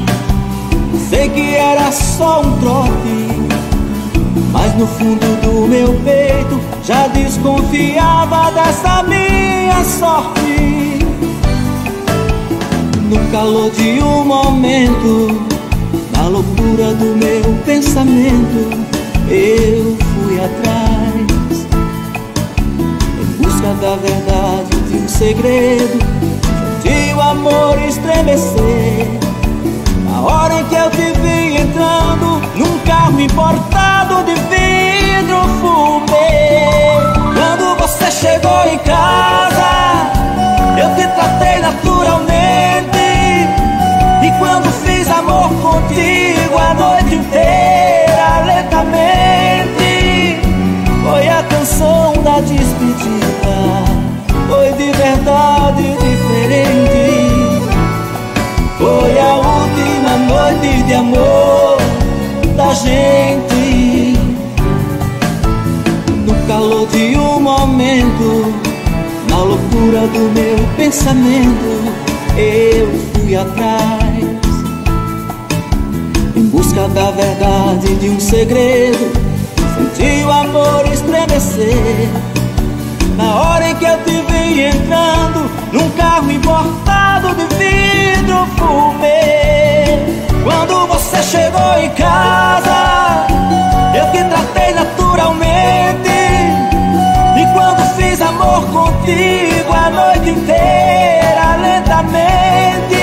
Sei que era só um trote Mas no fundo do meu peito Já desconfiava dessa minha sorte no calor de um momento, na loucura do meu pensamento, eu fui atrás, em busca da verdade de um segredo, de o amor estremecer. Na que eu te vi entrando num carro importado de vidro fumê. Quando você chegou em casa, eu te tratei naturalmente. E quando fiz amor contigo a noite inteira, lentamente, foi a canção da despedida. Foi de verdade diferente. Foi a última noite de amor da gente. No calor de um momento, loucura do meu pensamento, eu fui atrás. Em busca da verdade de um segredo, senti o amor estremecer. Na hora em que eu te vi entrando num carro importado de vidro fumê. Quando você chegou em casa, eu te tratei naturalmente. Amor contigo a noite inteira, lentamente,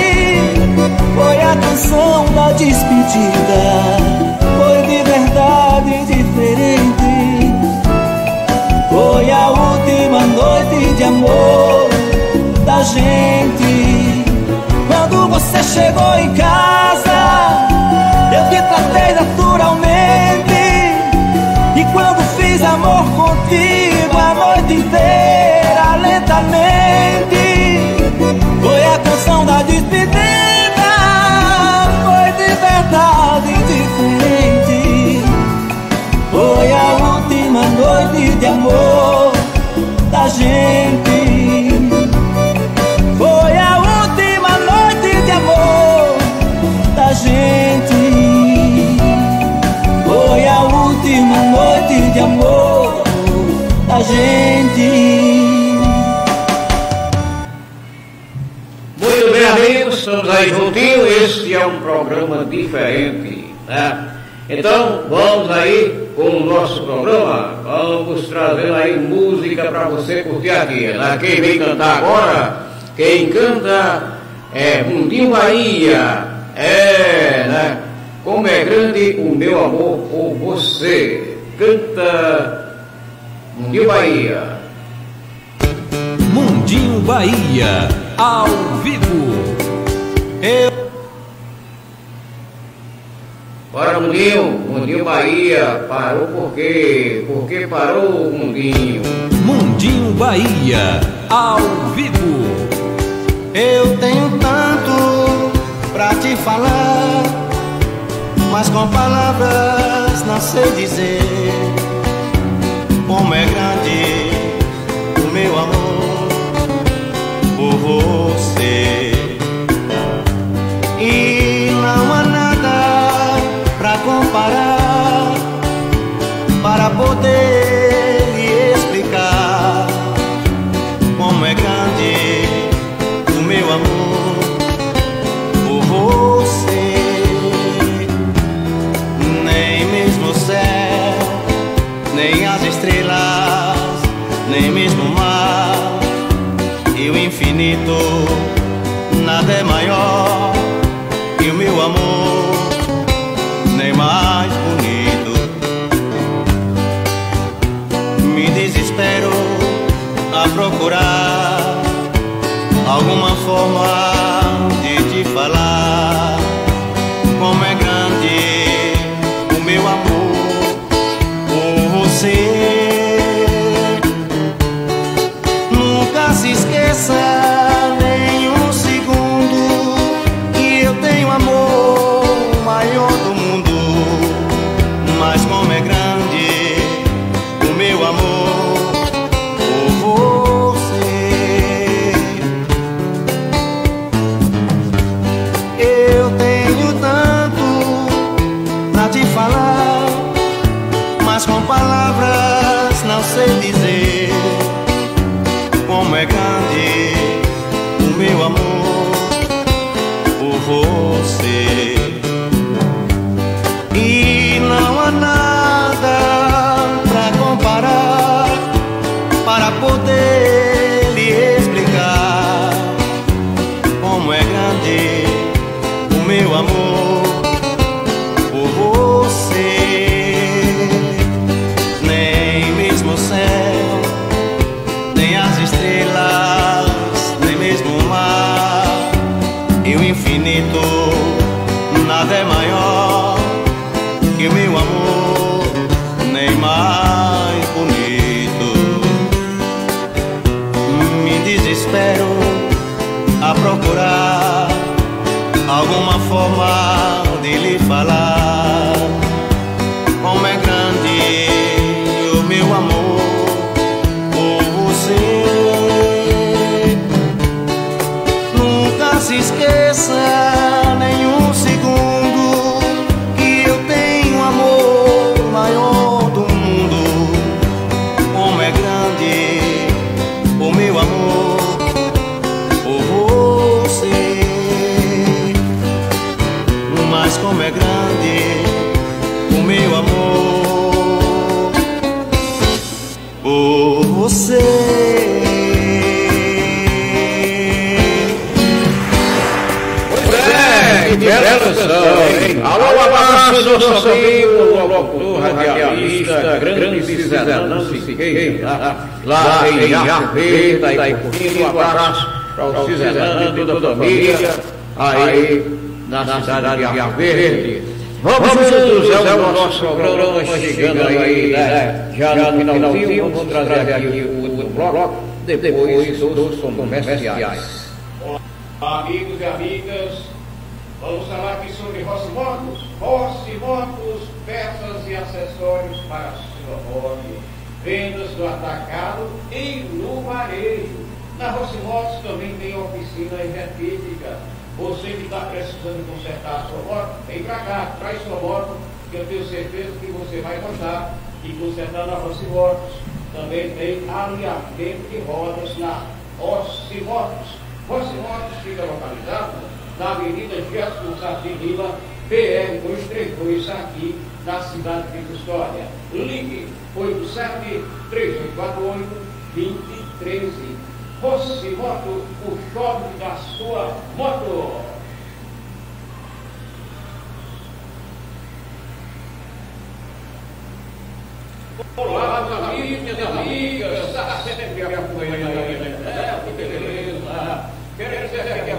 foi a canção da despedida. Foi de verdade diferente. Foi a última noite de amor da gente. Quando você chegou em casa, eu te tratei naturalmente. E quando fiz amor contigo foi a canção da despedida. Foi de verdade diferente. Foi a última noite de amor da gente. Foi a última noite de amor da gente. Foi a última noite de amor da gente. Juntinhos. Este é um programa diferente, né? Então, vamos aí com o nosso programa. Vamos trazendo aí música para você curtir aqui. Né? Quem vem cantar agora, quem canta é Mundinho Bahia. É, né? Como é grande o meu amor por você. Canta Mundinho Bahia. Mundinho Bahia, ao vivo. Eu Bora, Mundinho, Mundinho Bahia, parou por quê? Por que parou, Mundinho? Mundinho Bahia, ao vivo. Eu tenho tanto pra te falar, mas com palavras não sei dizer como é grande o meu amor por você. Poder lhe explicar como é grande o meu amor por você. Nem mesmo o céu, nem as estrelas, nem mesmo o mar e o infinito, abraço do nosso amigo, locutor, radialista, grande Cisarão Siqueira, lá em aí curtindo, um abraço para o Cisarão e toda a família, aí na cidade de. Vamos juntos, é o nosso programa chegando aí, né? Já no finalzinho, vamos trazer aqui o último bloco, depois dos comerciais. Amigos e amigas, vamos falar aqui sobre Rossi Motos. Rossi Motos, peças e acessórios para sua moto. Vendas do atacado e no varejo. Na Rossi Motos também tem oficina energética. Você que está precisando consertar a sua moto, vem para cá, traz sua moto, que eu tenho certeza que você vai gostar e consertar na Rossi Motos. Também tem alinhamento de rodas na Rossi Motos. Rossi Motos fica localizado na Avenida Gerson Sardim Lima, BR 232, aqui na cidade de Custódia. Ligue 87 3848 2013. Rossi Moto, o shopping da sua moto. Olá, meus amigos, minhas amigas, está sempre acompanhando né? É, que beleza. Quero dizer que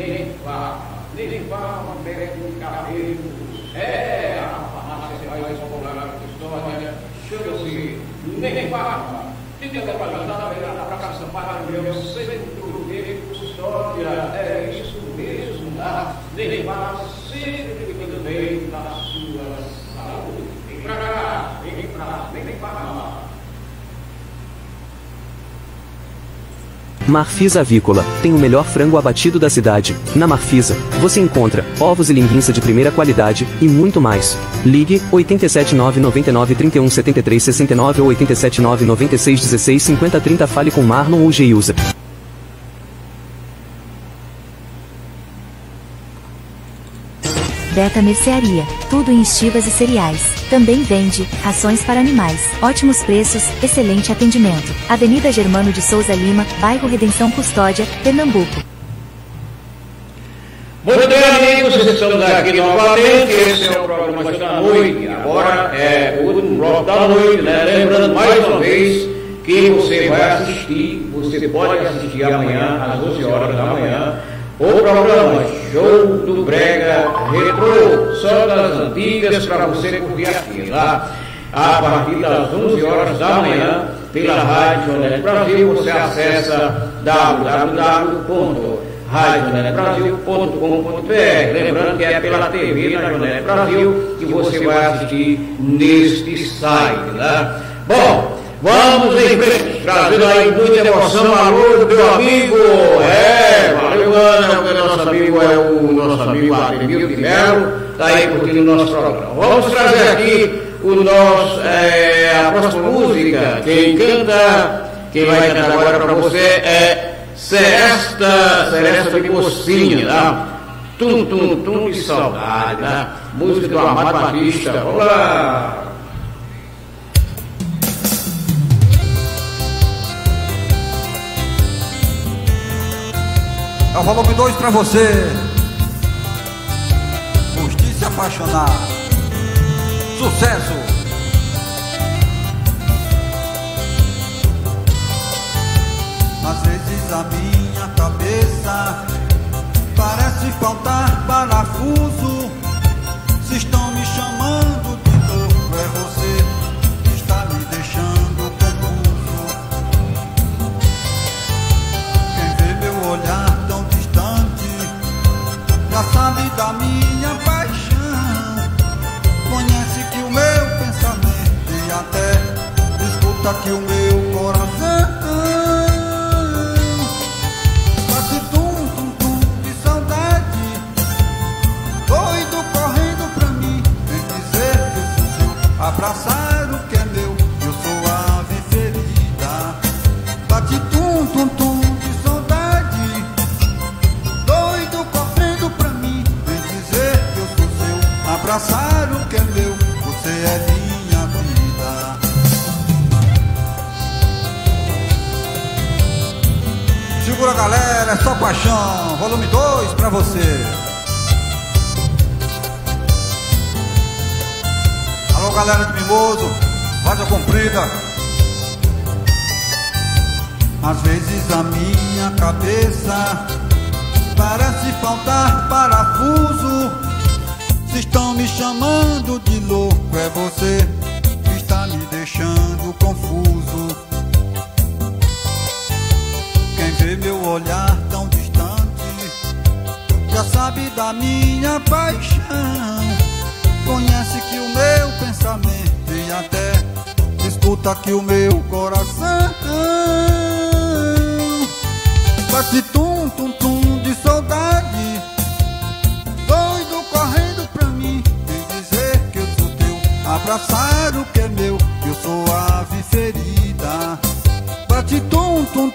nem farma, nem farma, pega no cabelo. É, a farmácia mais popular da Custódia chama-se nem farma. Fica localizada na Praça Paralelo, Centro de Custódia. É isso mesmo, tá? Nem farma sempre cuidando bem da sua saúde. Vem pra cá, vem pra cá, vem pra cá. Marfisa Avícola tem o melhor frango abatido da cidade. Na Marfisa, você encontra ovos e linguiça de primeira qualidade e muito mais. Ligue 87999 31 73 69 ou 879 96 16 50 30 Fale com Marlon ou Geusa. Beta Mercearia, tudo em estivas e cereais. Também vende rações para animais. Ótimos preços, excelente atendimento. Avenida Germano de Souza Lima, bairro Redenção Custódia, Pernambuco. Muito bem, amigos, estamos aqui novamente. Esse é o programa da noite. Agora é o último bloco da noite, né? Lembrando mais uma vez que você vai assistir, você pode assistir amanhã, às 11 horas da manhã, o programa Show do Brega Retro, só das antigas, para você curtir aqui, tá? A partir das 11 horas da manhã, pela Rádio Net Brasil, você acessa www.radionetbrasil.com.br. Lembrando que é pela TV da Jonet Brasil que você vai assistir neste site, tá? Bom, Vamos em frente, trazendo aí muita emoção. Alô, meu amigo. É, valeu, Ana, o nosso amigo é o nosso amigo Ademir de Melo, está aí curtindo o nosso programa. Vamos trazer aqui o nosso, é, a próxima música. Quem canta, quem vai cantar agora para você é Seresta, Seresta de Mocinha, tá? Tum, tum, tum de saudade, tá? Música do Amado Batista. Vamos lá! O volume 2 pra você. Se apaixonar. Sucesso! Às vezes a minha cabeça Parece faltar parafuso. Já sabe da minha paixão. Conhece que o meu pensamento e até escuta que o meu coração bate tum tum tum de saudade. Doido correndo pra mim, vem dizer que sou seu. Abraçar galera, é só paixão. Volume 2 pra você. Alô galera de Mimoso, vaza comprida. Às vezes a minha cabeça parece faltar parafuso. Se estão me chamando de louco, é você que está me deixando confuso. Meu olhar tão distante já sabe da minha paixão. Conhece que o meu pensamento e até escuta que o meu coração bate tum tum tum de saudade. Doido correndo pra mim, vem dizer que eu sou teu. Abraçar o que é meu, que eu sou ave ferida. Bate tum tum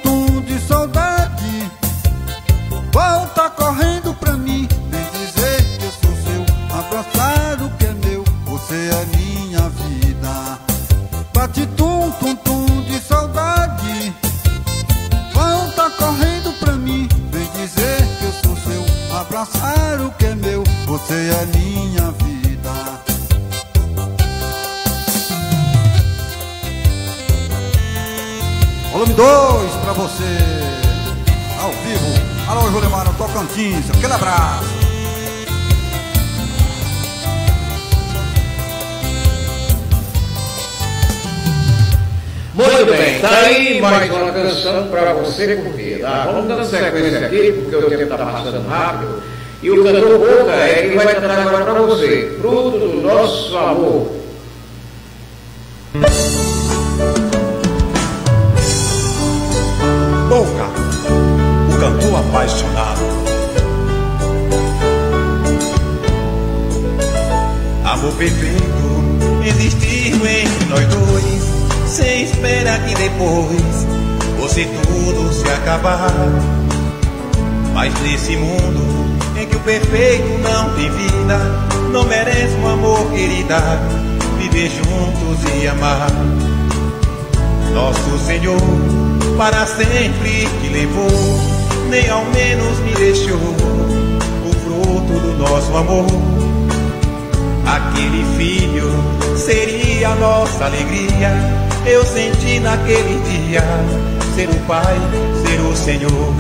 E o cantor Boca é que vai cantar agora para você, fruto do nosso amor. Boca, o cantor apaixonado. Amor perfeito existiu entre nós dois, sem espera que depois fosse tudo se acabar. Mas nesse mundo que o perfeito não tem vida, não merece um amor querida, viver juntos e amar. Nosso Senhor para sempre te levou, nem ao menos me deixou o fruto do nosso amor. Aquele filho seria a nossa alegria. Eu senti naquele dia ser o Pai, ser o Senhor.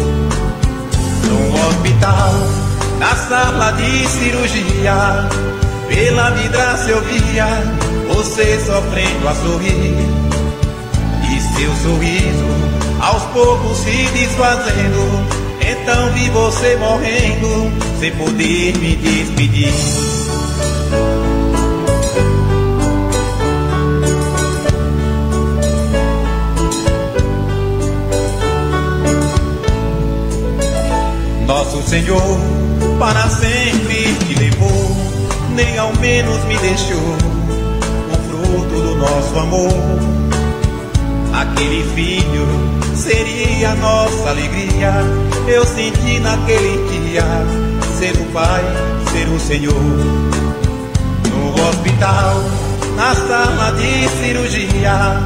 No hospital, na sala de cirurgia, pela vidraça eu via você sofrendo a sorrir. E seu sorriso aos poucos se desfazendo. Então vi você morrendo, sem poder me despedir. Nosso Senhor para sempre te levou, nem ao menos me deixou o fruto do nosso amor. Aquele filho seria a nossa alegria. Eu senti naquele dia ser o Pai, ser o Senhor. No hospital, na sala de cirurgia,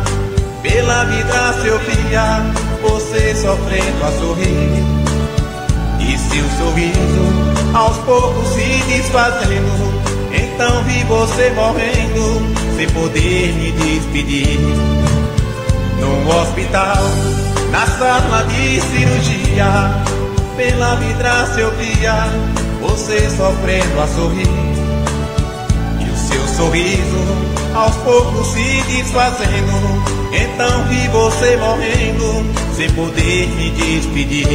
pela vidraça eu via você sofrendo a sorrir. Seu sorriso aos poucos se desfazendo. Então vi você morrendo, sem poder me despedir. No hospital, na sala de cirurgia, pela vidraça eu via você sofrendo a sorrir. E o seu sorriso aos poucos se desfazendo. Então vi você morrendo sem poder me despedir.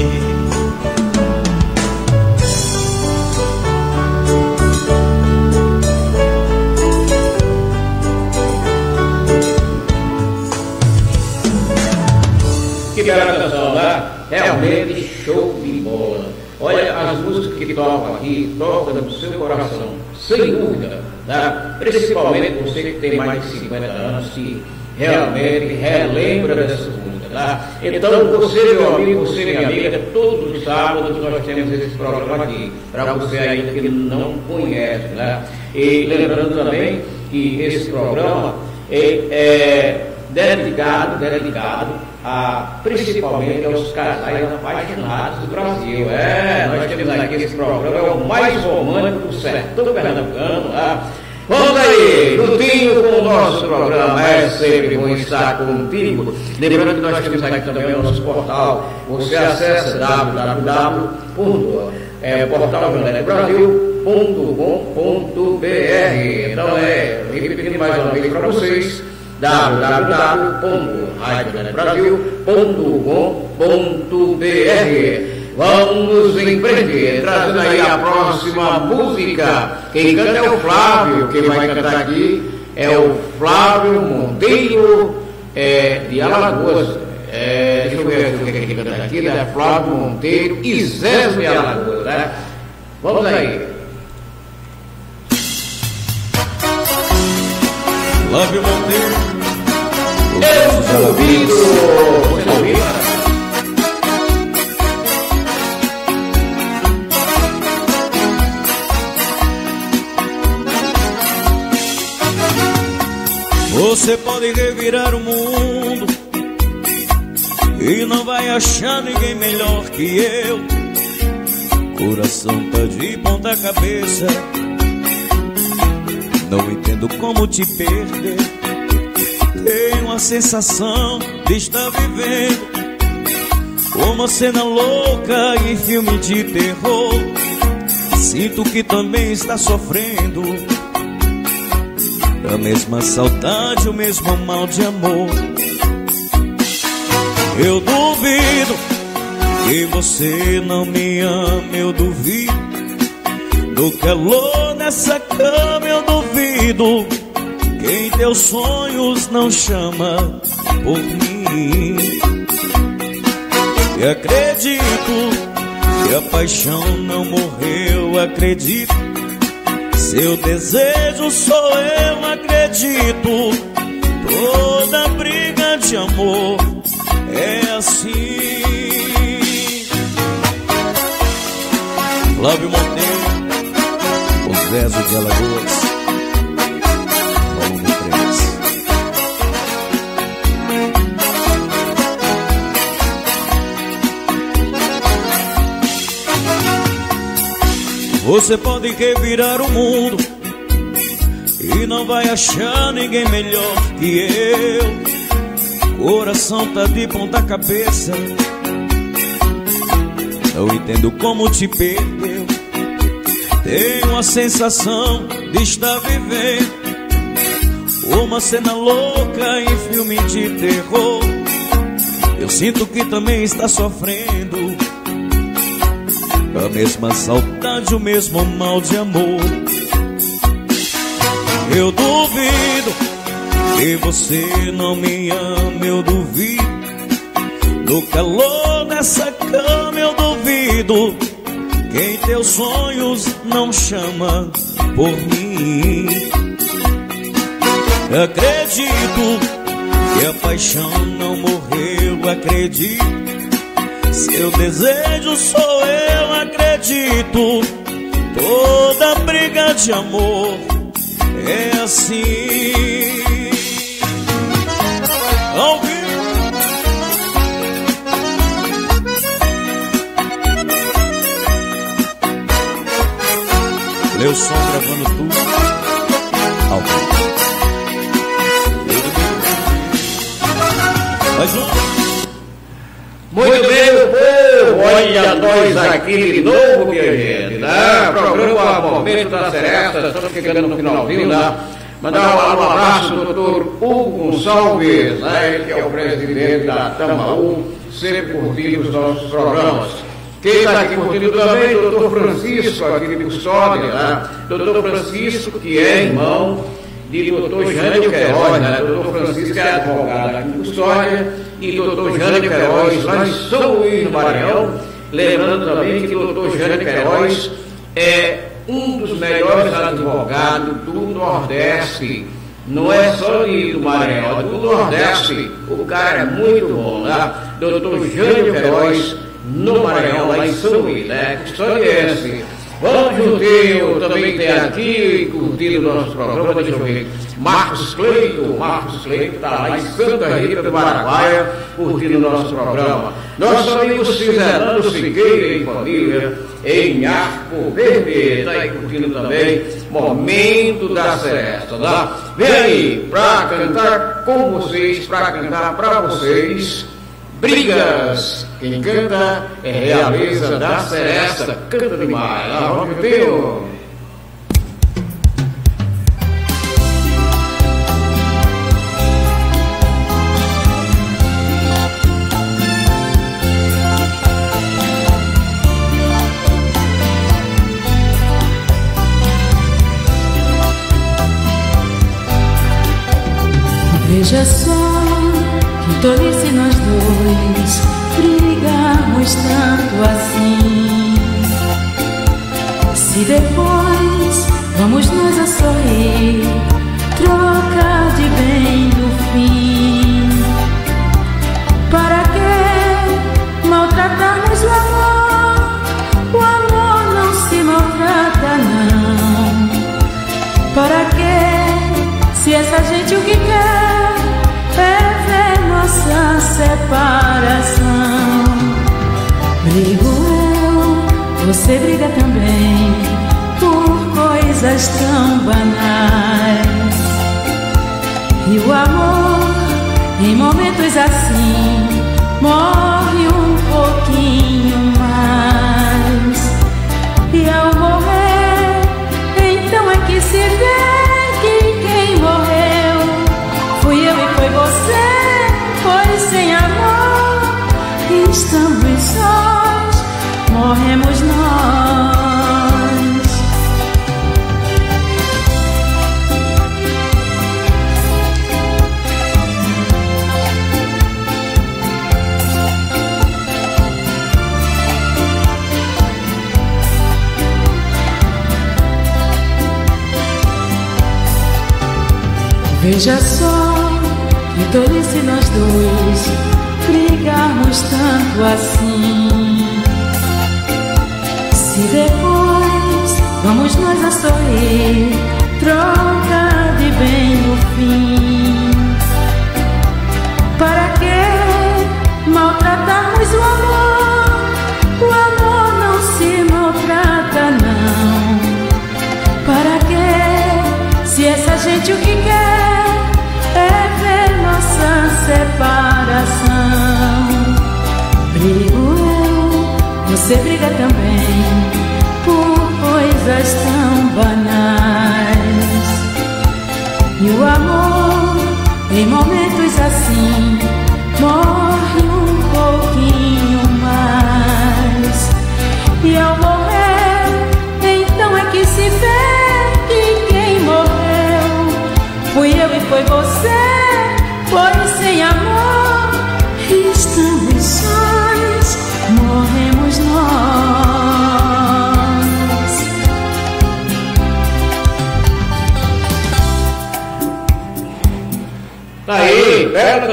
Que bela canção, né? Realmente show de bola. Olha, as músicas que tocam aqui, tocam no seu coração, sem dúvida. Né? Principalmente você que tem mais de 50 anos, que realmente relembra dessas músicas. Tá? Então, você, meu amigo, você, minha amiga, todos os sábados nós temos esse programa aqui, para você ainda que não conhece. Né? E lembrando também que esse programa é, é dedicado, dedicado a, principalmente aos casais apaixonados do Brasil. É, nós temos aqui esse programa, é o mais romântico do sertão pernambucano. Tá? Vamos aí, juntinho com o nosso programa, é sempre bom estar contigo. Lembrando que nós temos aqui também o nosso portal, você acessa www.portalbrasil.com.br Então é, repetindo mais uma vez para vocês, www.radiobrasil.com.br Vamos em frente, trazendo aí a próxima música. Quem canta é o Flávio, quem vai cantar aqui é o Flávio Monteiro é, de Alagoas. É, deixa eu ver o que é canta aqui, né? Flávio Monteiro e Zé de Alagoas, né? Vamos aí. Flávio Monteiro. Você pode revirar o mundo e não vai achar ninguém melhor que eu. Coração tá de ponta cabeça, não entendo como te perder. Tenho a sensação de estar vivendo uma cena louca em filme de terror. Sinto que também está sofrendo a mesma saudade, o mesmo mal de amor. Eu duvido que você não me ama, eu duvido. Do calor nessa cama, eu duvido. Quem teus sonhos não chama por mim. E acredito que a paixão não morreu, acredito seu desejo sou eu, acredito. Toda briga de amor é assim. Flávio Monteiro, o Zezo de Alagoas, Você pode revirar o mundo e não vai achar ninguém melhor que eu. Coração tá de ponta cabeça. Não entendo como te perdeu. Tenho a sensação de estar vivendo uma cena louca em filme de terror. Eu sinto que também está sofrendo a mesma saudade, o mesmo mal de amor. Eu duvido que você não me ama, eu duvido. No calor dessa cama, eu duvido. Quem teus sonhos não chama por mim. Acredito que a paixão não morreu, acredito. Seu desejo sou eu, acredito. Toda briga de amor é assim. Ao. Leu som gravando tudo. Um. Olha nós aqui de novo, minha gente, né? Programa Momento da Seresta, estamos chegando no finalzinho, né? Mandar um abraço ao doutor Hugo Gonçalves, né? Ele que é o presidente da Tamaú, sempre curtindo os nossos programas. Quem está aqui curtindo também, doutor Francisco, aqui de Custódia, né? Doutor Francisco, que é irmão de doutor Jânio Queiroz, né? Doutor Francisco é advogado aqui em Custódia e doutor Jânio Queiroz lá em São Luís do Maranhão. Lembrando também que o doutor Jânio Queiroz é um dos melhores advogados do Nordeste. Não é só do Maranhão, é do Nordeste. O cara é muito bom, né? Doutor Jânio Queiroz, no Maranhão, lá em São Luís, né? Custódiense. Vamos juntinho, também tem aqui, curtindo o nosso programa, deixa eu ver. Marcos Cleito, Marcos Cleito está lá em Santa Rita do Paraguaia, curtindo o nosso programa. Nosso amigo Cisernando Siqueira e família, em Arco Verde, está aí curtindo também, Momento da Seresta, tá? Vem aí, para cantar com vocês, para cantar para vocês, Brigas. Quem canta é Realiza da Seresta. Canta demais. Ah, ver. Veja só que dois brigamos tanto assim. Se depois vamos nós a sorrir, trocar de bem no fim. Para que maltratarmos o amor? O amor não se maltrata, não. Para que, se essa gente o que quer é ver nossa separação? Você briga também por coisas tão banais. E o amor, em momentos assim, morre Veja só que tolice nós dois brigarmos tanto assim. Se depois vamos nós a sorrir, troca de bem no fim. Para que nossa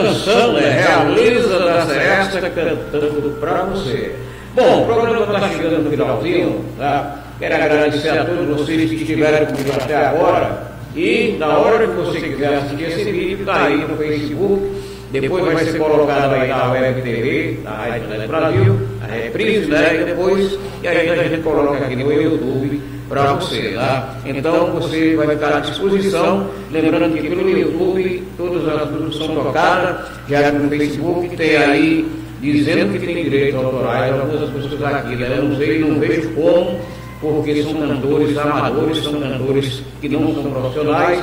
canção, né? Realiza da Seresta cantando pra você. Bom, o programa está chegando no finalzinho, tá? Quero agradecer a todos vocês que estiveram comigo até agora. E na hora que você quiser assistir esse vídeo, tá aí no Facebook. Depois vai ser colocado aí na Web TV, na Rádio Brasil, a reprise, né? E depois, e aí a gente coloca aqui no YouTube para você, tá? Então você vai ficar à disposição, lembrando que pelo YouTube todas as músicas são tocadas, já no Facebook tem aí dizendo que tem direitos autorais algumas músicas aqui. Né? Eu não sei, não vejo como, porque são cantores amadores, são cantores que não são profissionais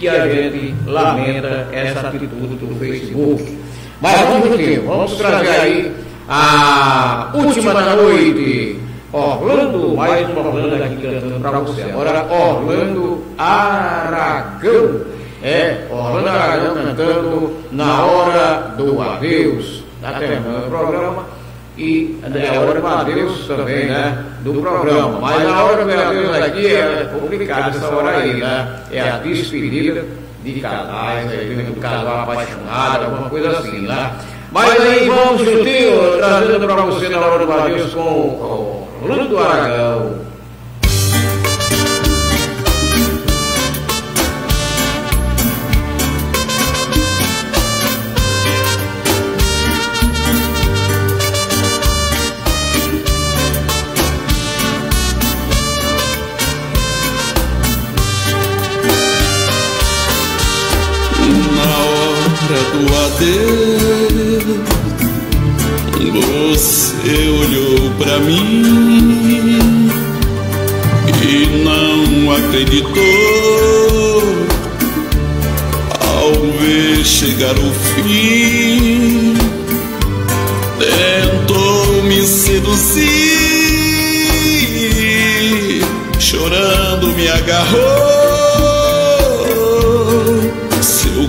e a gente lamenta essa atitude do Facebook. Mas vamos vamos trazer aí a última da noite. Orlando, mais um Orlando aqui cantando para você. Agora, Orlando Aragão. É, Orlando Aragão cantando Na Hora do Adeus. Está terminando o programa. E é hora do adeus também, né? Do programa. Mas a hora do adeus aqui é complicada essa hora aí, né? É a despedida de casais, aí, do casal apaixonado, alguma coisa assim, né? Mas aí vamos juntinho, trazendo para você na hora do adeus com o Orlando Aragão. Você olhou pra mim e não acreditou ao ver chegar o fim. Tentou me seduzir, chorando me agarrou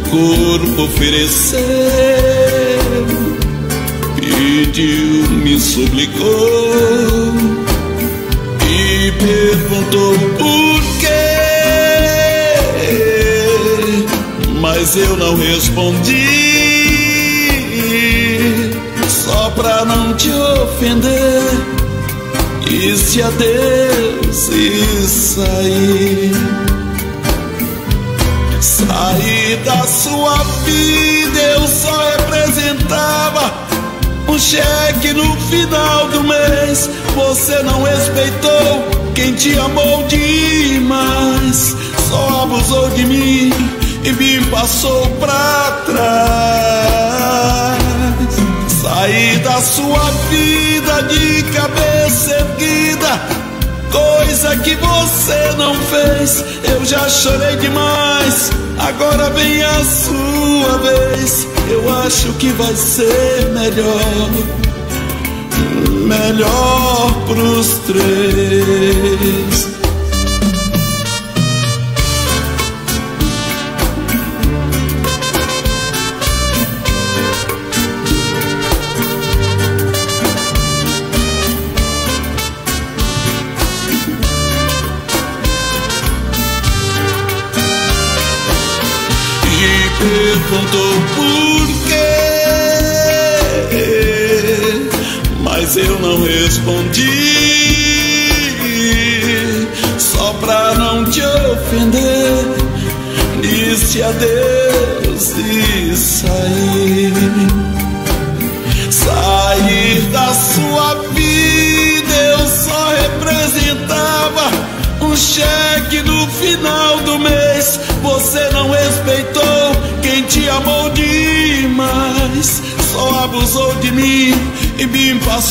corpo ofereceu, pediu, me suplicou e perguntou por quê, mas eu não respondi. Só pra não te ofender, disse adeus e saí. Saí da sua vida, eu só representava um cheque no final do mês. Você não respeitou quem te amou demais, só abusou de mim e me passou pra trás. Saí da sua vida de cabeça Coisa que você não fez, eu já chorei demais. Agora vem a sua vez. Eu acho que vai ser melhor, melhor pros três.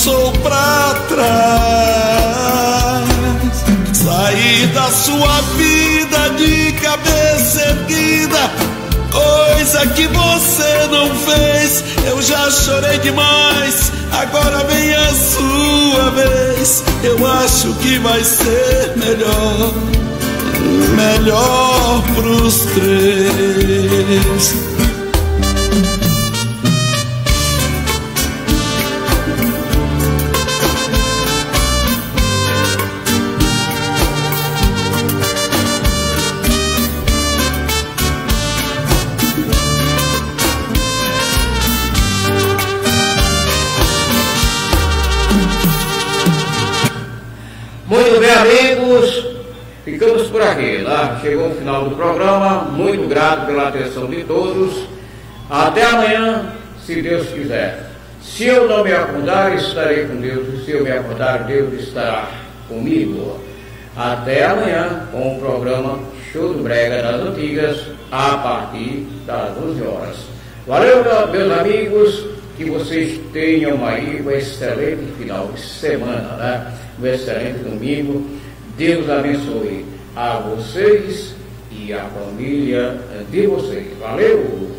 Passou pra trás. Saí da sua vida de cabeça erguida. Coisa que você não fez, eu já chorei demais. Agora vem a sua vez. Eu acho que vai ser melhor, melhor pros três. Aqui. Né? Chegou o final do programa. Muito grato pela atenção de todos. Até amanhã, se Deus quiser. Se eu não me acordar, estarei com Deus. Se eu me acordar, Deus estará comigo. Até amanhã com o programa Show do Brega das Antigas, a partir das 11 horas. Valeu, meus amigos. que vocês tenham aí um excelente final de semana, né? Um excelente domingo. Deus abençoe a vocês e a família de vocês. Valeu!